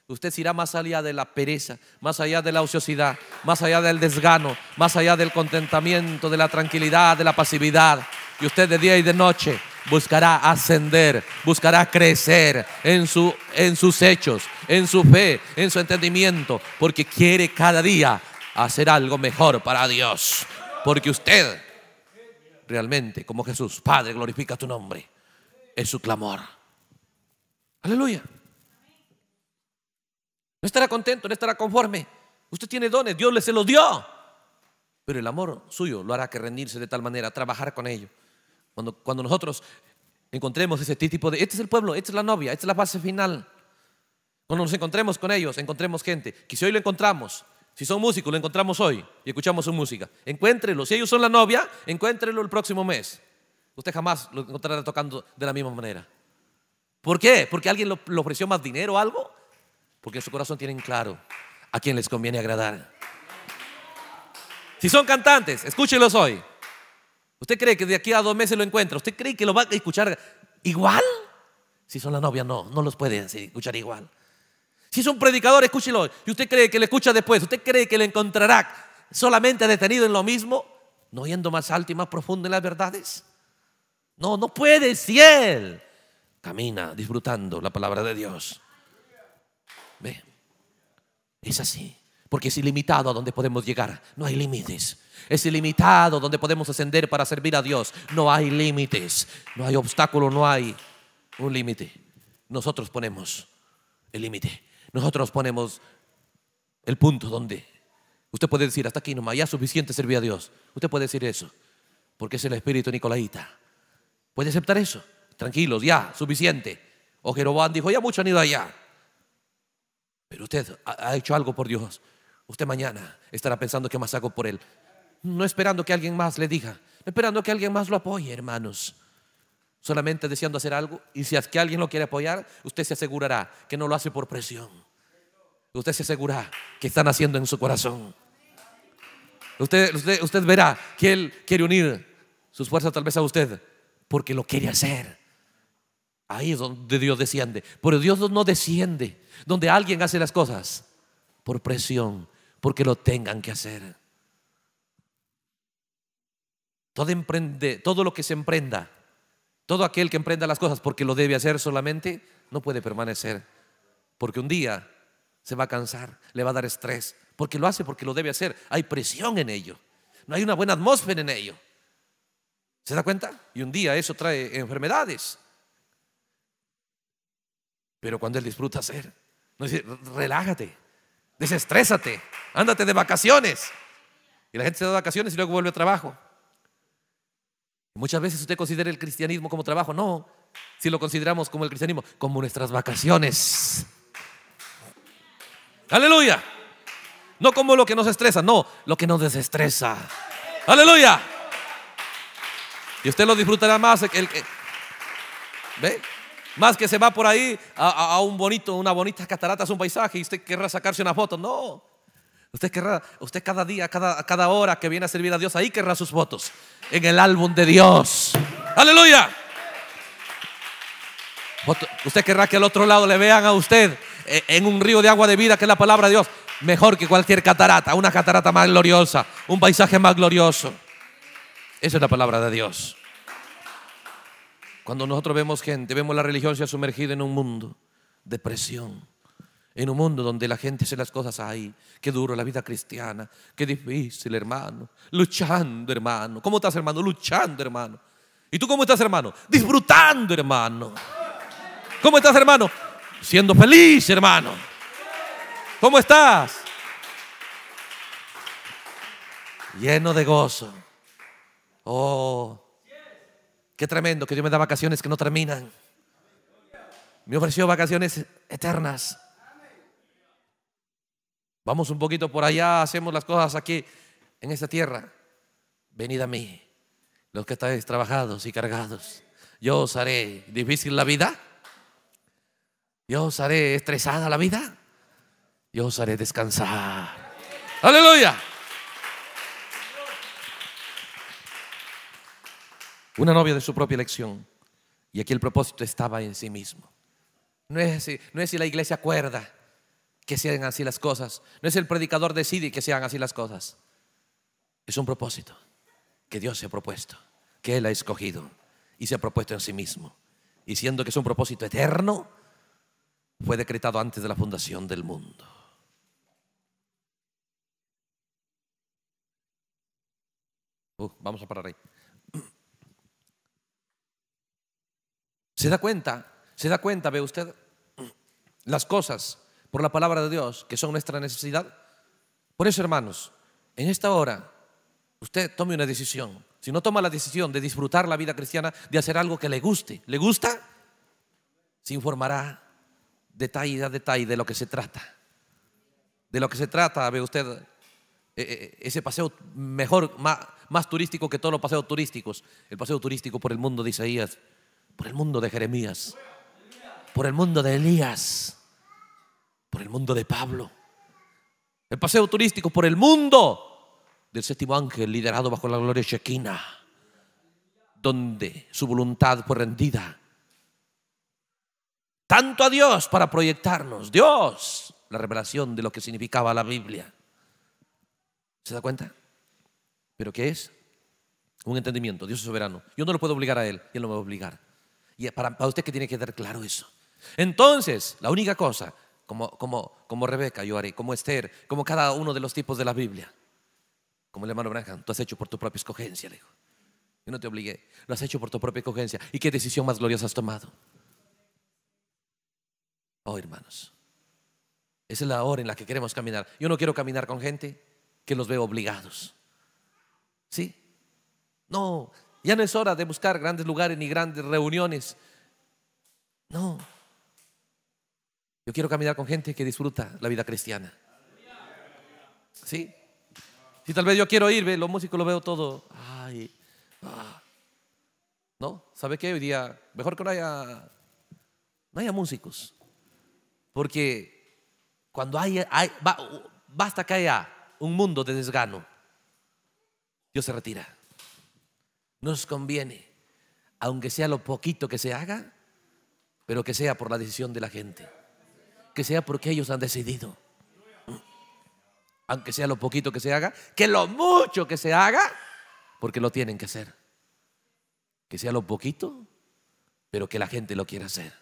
usted se irá más allá de la pereza, más allá de la ociosidad, más allá del desgano, más allá del contentamiento, de la tranquilidad, de la pasividad. Y usted de día y de noche buscará ascender, buscará crecer en, su, en sus hechos, en su fe, en su entendimiento, porque quiere cada día hacer algo mejor para Dios. Porque usted realmente, como Jesús, Padre, glorifica tu nombre. Es su clamor. Aleluya. No estará contento, no estará conforme. Usted tiene dones, Dios le se los dio. Pero el amor suyo lo hará que rendirse de tal manera, trabajar con ello. Cuando, cuando nosotros encontremos ese tipo de, este es el pueblo, esta es la novia, esta es la fase final. Cuando nos encontremos con ellos, encontremos gente, que si hoy lo encontramos, si son músicos, lo encontramos hoy y escuchamos su música, encuéntrelo. Si ellos son la novia, encuéntrelo el próximo mes. Usted jamás lo encontrará tocando de la misma manera. ¿Por qué? ¿Porque alguien le ofreció más dinero o algo? Porque en su corazón tienen claro a quién les conviene agradar. Si son cantantes, escúchenlos hoy. ¿Usted cree que de aquí a dos meses lo encuentra? ¿Usted cree que lo va a escuchar igual? Si son la novia, no, no los puede escuchar igual. Si es un predicador, escúchelo. Y usted cree que le escucha después, usted cree que le encontrará solamente detenido en lo mismo, no yendo más alto y más profundo en las verdades. No, no puede si camina disfrutando la palabra de Dios. Ve, es así. Porque es ilimitado a donde podemos llegar. No hay límites. Es ilimitado donde podemos ascender para servir a Dios. No hay límites. No hay obstáculo, no hay un límite. Nosotros ponemos el límite. Nosotros ponemos el punto donde usted puede decir, hasta aquí nomás, ya suficiente servir a Dios. Usted puede decir eso, porque es el espíritu nicolaíta. ¿Puede aceptar eso? Tranquilos, ya, suficiente. O Jeroboam dijo, ya mucho han ido allá. Pero usted ha hecho algo por Dios. Usted mañana estará pensando qué más hago por él. No esperando que alguien más le diga, no esperando que alguien más lo apoye, hermanos solamente deseando hacer algo. Y si es que alguien lo quiere apoyar, usted se asegurará que no lo hace por presión. Usted se asegurará que están haciendo en su corazón. Usted, usted, verá que Él quiere unir sus fuerzas tal vez a usted porque lo quiere hacer. Ahí es donde Dios desciende. Pero Dios no desciende donde alguien hace las cosas por presión, porque lo tengan que hacer. Todo, emprende, todo lo que se emprenda todo aquel que emprenda las cosas porque lo debe hacer solamente, no puede permanecer. Porque un día se va a cansar, le va a dar estrés, porque lo hace porque lo debe hacer. Hay presión en ello. No hay una buena atmósfera en ello. ¿Se da cuenta? Y un día eso trae enfermedades. Pero cuando él disfruta hacer, no dice, relájate, desestrésate, ándate de vacaciones. Y la gente se da vacaciones y luego vuelve a trabajo. Muchas veces usted considera el cristianismo como trabajo. No, si lo consideramos como el cristianismo, como nuestras vacaciones. Aleluya. No como lo que nos estresa, no, lo que nos desestresa. Aleluya. Y usted lo disfrutará más. El, ¿Ve? Más que se va por ahí a, un bonito, una bonita catarata, un paisaje y usted querrá sacarse una foto. No. Usted querrá, usted cada día, cada, cada hora que viene a servir a Dios, ahí querrá sus fotos. En el álbum de Dios. Aleluya. Usted querrá que al otro lado le vean a usted eh, en un río de agua de vida que es la palabra de Dios. Mejor que cualquier catarata, una catarata más gloriosa, un paisaje más glorioso. Esa es la palabra de Dios. Cuando nosotros vemos gente, vemos la religión se ha sumergido en un mundo de presión en un mundo donde la gente hace las cosas ahí. Qué duro la vida cristiana. Qué difícil, hermano. Luchando, hermano. ¿Cómo estás, hermano? Luchando, hermano. ¿Y tú cómo estás, hermano? Disfrutando, hermano. ¿Cómo estás, hermano? Siendo feliz, hermano. ¿Cómo estás? Lleno de gozo. Oh, qué tremendo que Dios me da vacaciones que no terminan. Me ofreció vacaciones eternas. Vamos un poquito por allá, hacemos las cosas aquí en esta tierra. Venid a mí, los que estáis trabajados y cargados. Yo os haré difícil la vida. Yo os haré estresada la vida. Yo os haré descansar. Aleluya. Una novia de su propia elección. Y aquí el propósito estaba en sí mismo. No es, no es si la iglesia acuerda que sean así las cosas. No es el predicador decide que sean así las cosas. Es un propósito que Dios se ha propuesto, que Él ha escogido y se ha propuesto en sí mismo. Y siendo que es un propósito eterno, fue decretado antes de la fundación del mundo. Uh, vamos a parar ahí. ¿Se da cuenta? ¿Se da cuenta, ve usted? Las cosas por la palabra de Dios, que son nuestra necesidad. Por eso, hermanos, en esta hora, usted tome una decisión. si no toma la decisión de disfrutar la vida cristiana, de hacer algo que le guste, ¿le gusta? Se informará detalle a detalle de lo que se trata. De lo que se trata, ve usted, eh, eh, ese paseo mejor, más, más turístico que todos los paseos turísticos. El paseo turístico por el mundo de Isaías, por el mundo de Jeremías, por el mundo de Elías, por el mundo de Pablo. El paseo turístico por el mundo del séptimo ángel liderado bajo la gloria Shekinah, donde su voluntad fue rendida tanto a Dios para proyectarnos, Dios, la revelación de lo que significaba la Biblia. ¿Se da cuenta? ¿Pero qué es? Un entendimiento, Dios es soberano. Yo no lo puedo obligar a Él, Él no me va a obligar. Y para, usted que tiene que dar claro eso. Entonces, la única cosa, como, como, como Rebeca yo haré, como Esther, como cada uno de los tipos de la Biblia, como el hermano Branham, tú has hecho por tu propia escogencia, le dijo. Yo no te obligué, lo has hecho por tu propia escogencia. ¿Y qué decisión más gloriosa has tomado? Oh, hermanos, esa es la hora en la que queremos caminar. Yo no quiero caminar con gente que los veo obligados. ¿Sí? No, ya no es hora de buscar grandes lugares ni grandes reuniones. No. Yo quiero caminar con gente que disfruta la vida cristiana. ¿Sí? Si tal vez yo quiero ir, los músicos lo veo todo. Ah. ¿No? ¿Sabe qué? Hoy día, mejor que no haya, no haya músicos. Porque cuando hay, basta que haya un mundo de desgano, Dios se retira. Nos conviene, aunque sea lo poquito que se haga, pero que sea por la decisión de la gente, que sea porque ellos han decidido aunque sea lo poquito que se haga, que lo mucho que se haga, porque lo tienen que hacer. Que sea lo poquito, pero que la gente lo quiera hacer.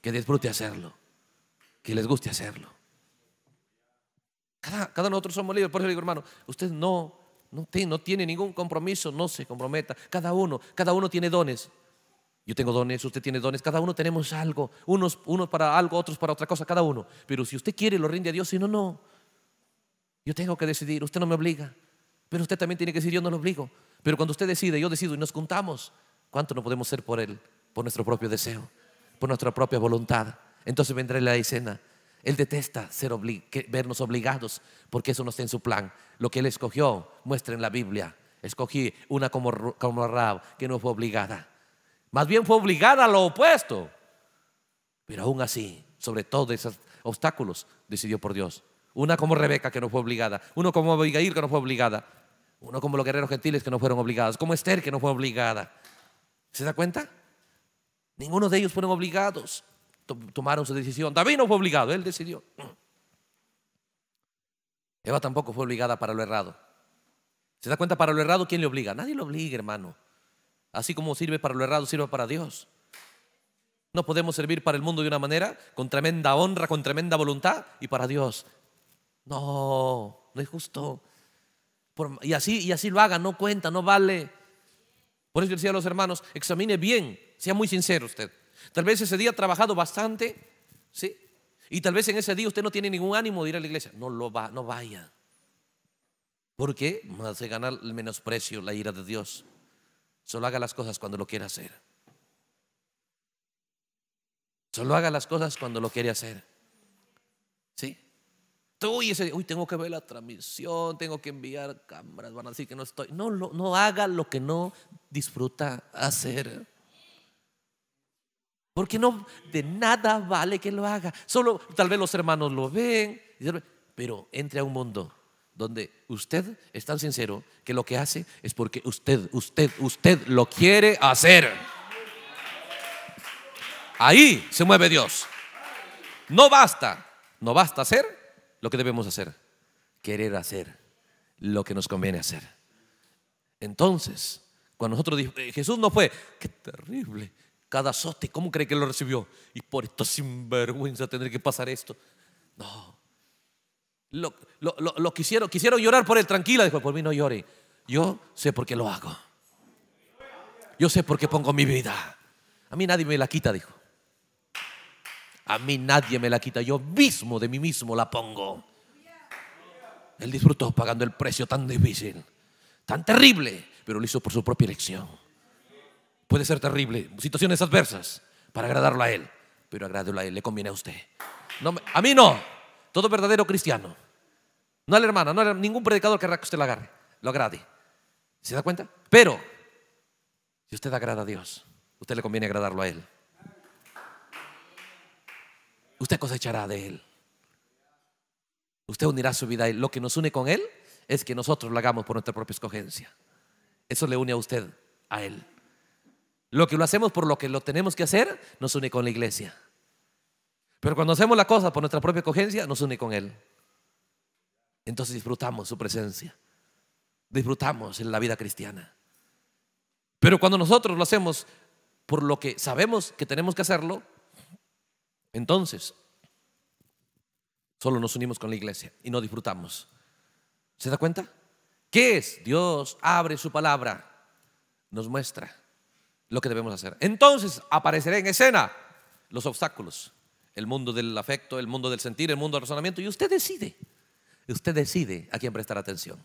Que disfrute hacerlo. Que les guste hacerlo. Cada, cada nosotros somos libres. Por eso digo, hermano, usted no, no, tiene, no tiene ningún compromiso, no se comprometa. Cada uno, cada uno tiene dones. Yo tengo dones, usted tiene dones, cada uno tenemos algo. Unos, unos para algo, otros para otra cosa, cada uno. Pero si usted quiere, lo rinde a Dios, si no, no. Yo tengo que decidir, usted no me obliga, pero usted también tiene que decir, yo no lo obligo. Pero cuando usted decide, yo decido y nos juntamos, ¿cuánto no podemos ser por Él? Por nuestro propio deseo, por nuestra propia voluntad. Entonces vendrá la escena. Él detesta ser vernos obligados porque eso no está en su plan. Lo que Él escogió, muestra en la Biblia. Escogí una como, como Rab, que no fue obligada. Más bien fue obligada a lo opuesto. Pero aún así, sobre todos esos obstáculos, decidió por Dios. Una como Rebeca, que no fue obligada. Uno como Abigail, que no fue obligada. Uno como los guerreros gentiles, que no fueron obligados. Como Esther, que no fue obligada. ¿Se da cuenta? Ninguno de ellos fueron obligados. Tomaron su decisión. David no fue obligado, él decidió. Eva tampoco fue obligada para lo errado. ¿Se da cuenta? Para lo errado, ¿quién le obliga? Nadie lo obliga, hermano. Así como sirve para lo errado, sirve para Dios. No podemos servir para el mundo de una manera, con tremenda honra, con tremenda voluntad, y para Dios no, no es justo. y, así, y así lo haga, no cuenta, no vale. Por eso decía a los hermanos, examine bien, sea muy sincero usted. Tal vez ese día ha trabajado bastante, ¿sí? Y tal vez en ese día usted no tiene ningún ánimo de ir a la iglesia. No lo va, no vaya. ¿Por qué? No hace ganar el menosprecio, la ira de Dios. Solo haga las cosas cuando lo quiere hacer. Solo haga las cosas cuando lo quiere hacer. ¿Sí? Uy, ese, uy, tengo que ver la transmisión, tengo que enviar cámaras, van a decir que no estoy. No, no haga lo que no disfruta hacer. Porque no, de nada vale que lo haga. Solo tal vez los hermanos lo ven, pero entre a un mundo donde usted es tan sincero que lo que hace es porque usted, usted, usted lo quiere hacer. Ahí se mueve Dios. No basta, no basta hacer lo que debemos hacer, querer hacer lo que nos conviene hacer. Entonces, cuando nosotros dijimos, eh, Jesús no fue, qué terrible, cada azote, ¿cómo cree que lo recibió? Y por esto sinvergüenza tendré que pasar esto. No. Lo, lo, quisieron, quisieron llorar por él, tranquila, dijo, por mí no llore. Yo sé por qué lo hago. Yo sé por qué pongo mi vida. A mí nadie me la quita, dijo. A mí nadie me la quita, yo mismo de mí mismo la pongo. Él disfrutó pagando el precio tan difícil, tan terrible, pero lo hizo por su propia elección. Puede ser terrible, situaciones adversas, para agradarlo a Él, pero agrádelo a Él, le conviene a usted. No, a mí no, todo verdadero cristiano. No a la hermana, no a ningún predicador que usted lo agarre, lo agrade. ¿Se da cuenta? Pero, si usted agrada a Dios, usted le conviene agradarlo a Él. Usted cosechará de Él. Usted unirá su vida a Él. Lo que nos une con Él es que nosotros lo hagamos por nuestra propia escogencia. Eso le une a usted a Él. Lo que lo hacemos por lo que lo tenemos que hacer nos une con la iglesia. Pero cuando hacemos la cosa por nuestra propia escogencia, nos une con Él. Entonces disfrutamos su presencia. Disfrutamos en la vida cristiana. Pero cuando nosotros lo hacemos por lo que sabemos que tenemos que hacerlo, entonces solo nos unimos con la iglesia y no disfrutamos. ¿Se da cuenta? ¿Qué es? Dios abre su palabra, nos muestra lo que debemos hacer. Entonces aparecerá en escena los obstáculos, el mundo del afecto, el mundo del sentir, el mundo del razonamiento, y usted decide, usted decide a quién prestar atención.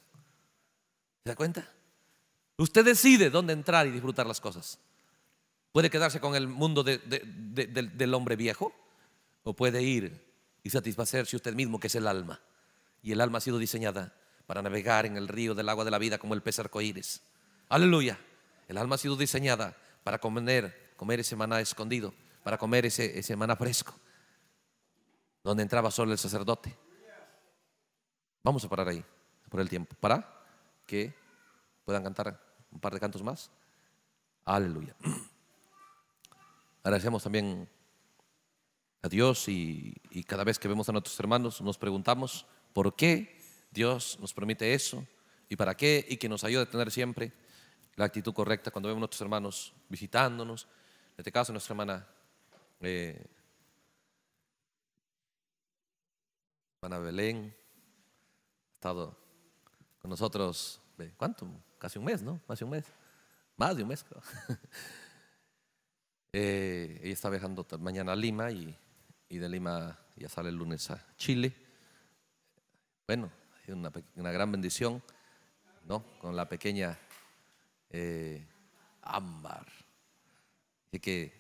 ¿Se da cuenta? Usted decide dónde entrar y disfrutar las cosas. Puede quedarse con el mundo del hombre viejo o puede ir y satisfacerse usted mismo, que es el alma. Y el alma ha sido diseñada para navegar en el río del agua de la vida como el pez arcoíris. Aleluya. El alma ha sido diseñada para comer, comer ese maná escondido, para comer ese, ese maná fresco, donde entraba solo el sacerdote. Vamos a parar ahí por el tiempo, para que puedan cantar un par de cantos más. Aleluya. [clears throat] Agradecemos también a Dios y, cada vez que vemos a nuestros hermanos nos preguntamos por qué Dios nos permite eso y para qué y que nos ayude a tener siempre la actitud correcta cuando vemos a nuestros hermanos visitándonos. En este caso, nuestra hermana, eh, hermana Belén ha estado con nosotros, ¿cuánto? Casi un mes, ¿no? Más un mes. Más de un mes. [laughs] Eh, ella está viajando mañana a Lima y y de Lima ya sale el lunes a Chile. Bueno, una, una gran bendición, ¿no? Con la pequeña eh, Ámbar. Así que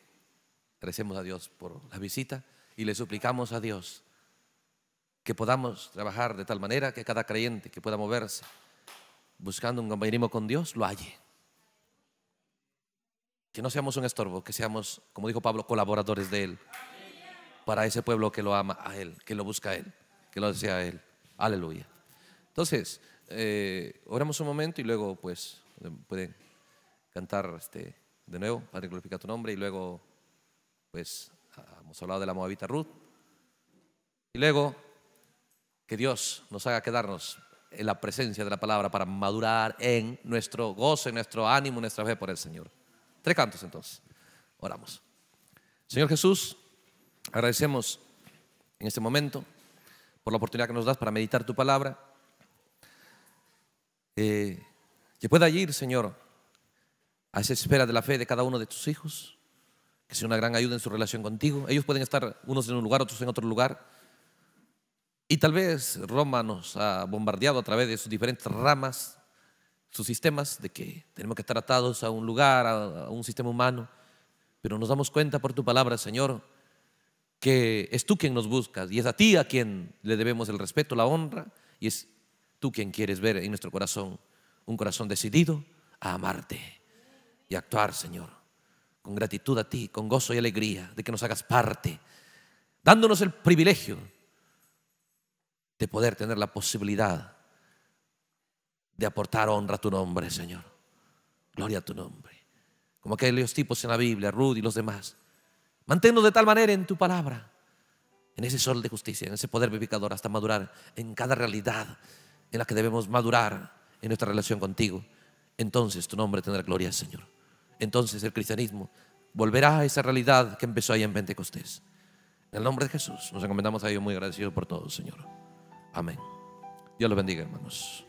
agradecemos a Dios por la visita y le suplicamos a Dios que podamos trabajar de tal manera que cada creyente que pueda moverse buscando un compañerismo con Dios lo halle. Que no seamos un estorbo, que seamos, como dijo Pablo, colaboradores de Él para ese pueblo que lo ama a Él, que lo busca a Él, que lo desea a Él. Aleluya. Entonces, eh, oramos un momento y luego pues pueden cantar este, de nuevo, Padre, glorifica tu nombre y luego pues hemos hablado de la Moabita Ruth y luego que Dios nos haga quedarnos en la presencia de la palabra para madurar en nuestro gozo, en nuestro ánimo, en nuestra fe por el Señor. Tres cantos entonces. Oramos. Señor Jesús, Agradecemos en este momento por la oportunidad que nos das para meditar tu palabra. Eh, que pueda ir, Señor, a esa espera de la fe de cada uno de tus hijos, que sea una gran ayuda en su relación contigo. Ellos pueden estar unos en un lugar, otros en otro lugar. Y tal vez Roma nos ha bombardeado a través de sus diferentes ramas, sus sistemas, de que tenemos que estar atados a un lugar, a un sistema humano. Pero nos damos cuenta por tu palabra, Señor, que es tú quien nos buscas y es a ti a quien le debemos el respeto, la honra y es tú quien quieres ver en nuestro corazón un corazón decidido a amarte y actuar, Señor, con gratitud a ti, con gozo y alegría de que nos hagas parte, dándonos el privilegio de poder tener la posibilidad de aportar honra a tu nombre, Señor. Gloria a tu nombre. Como aquellos tipos en la Biblia, Ruth y los demás Manténnos de tal manera en tu palabra, en ese sol de justicia, en ese poder vivificador, hasta madurar en cada realidad en la que debemos madurar en nuestra relación contigo. Entonces tu nombre tendrá gloria, Señor. Entonces el cristianismo volverá a esa realidad que empezó ahí en Pentecostés. En el nombre de Jesús nos encomendamos a ellos muy agradecidos por todo, Señor. Amén. Dios los bendiga, hermanos.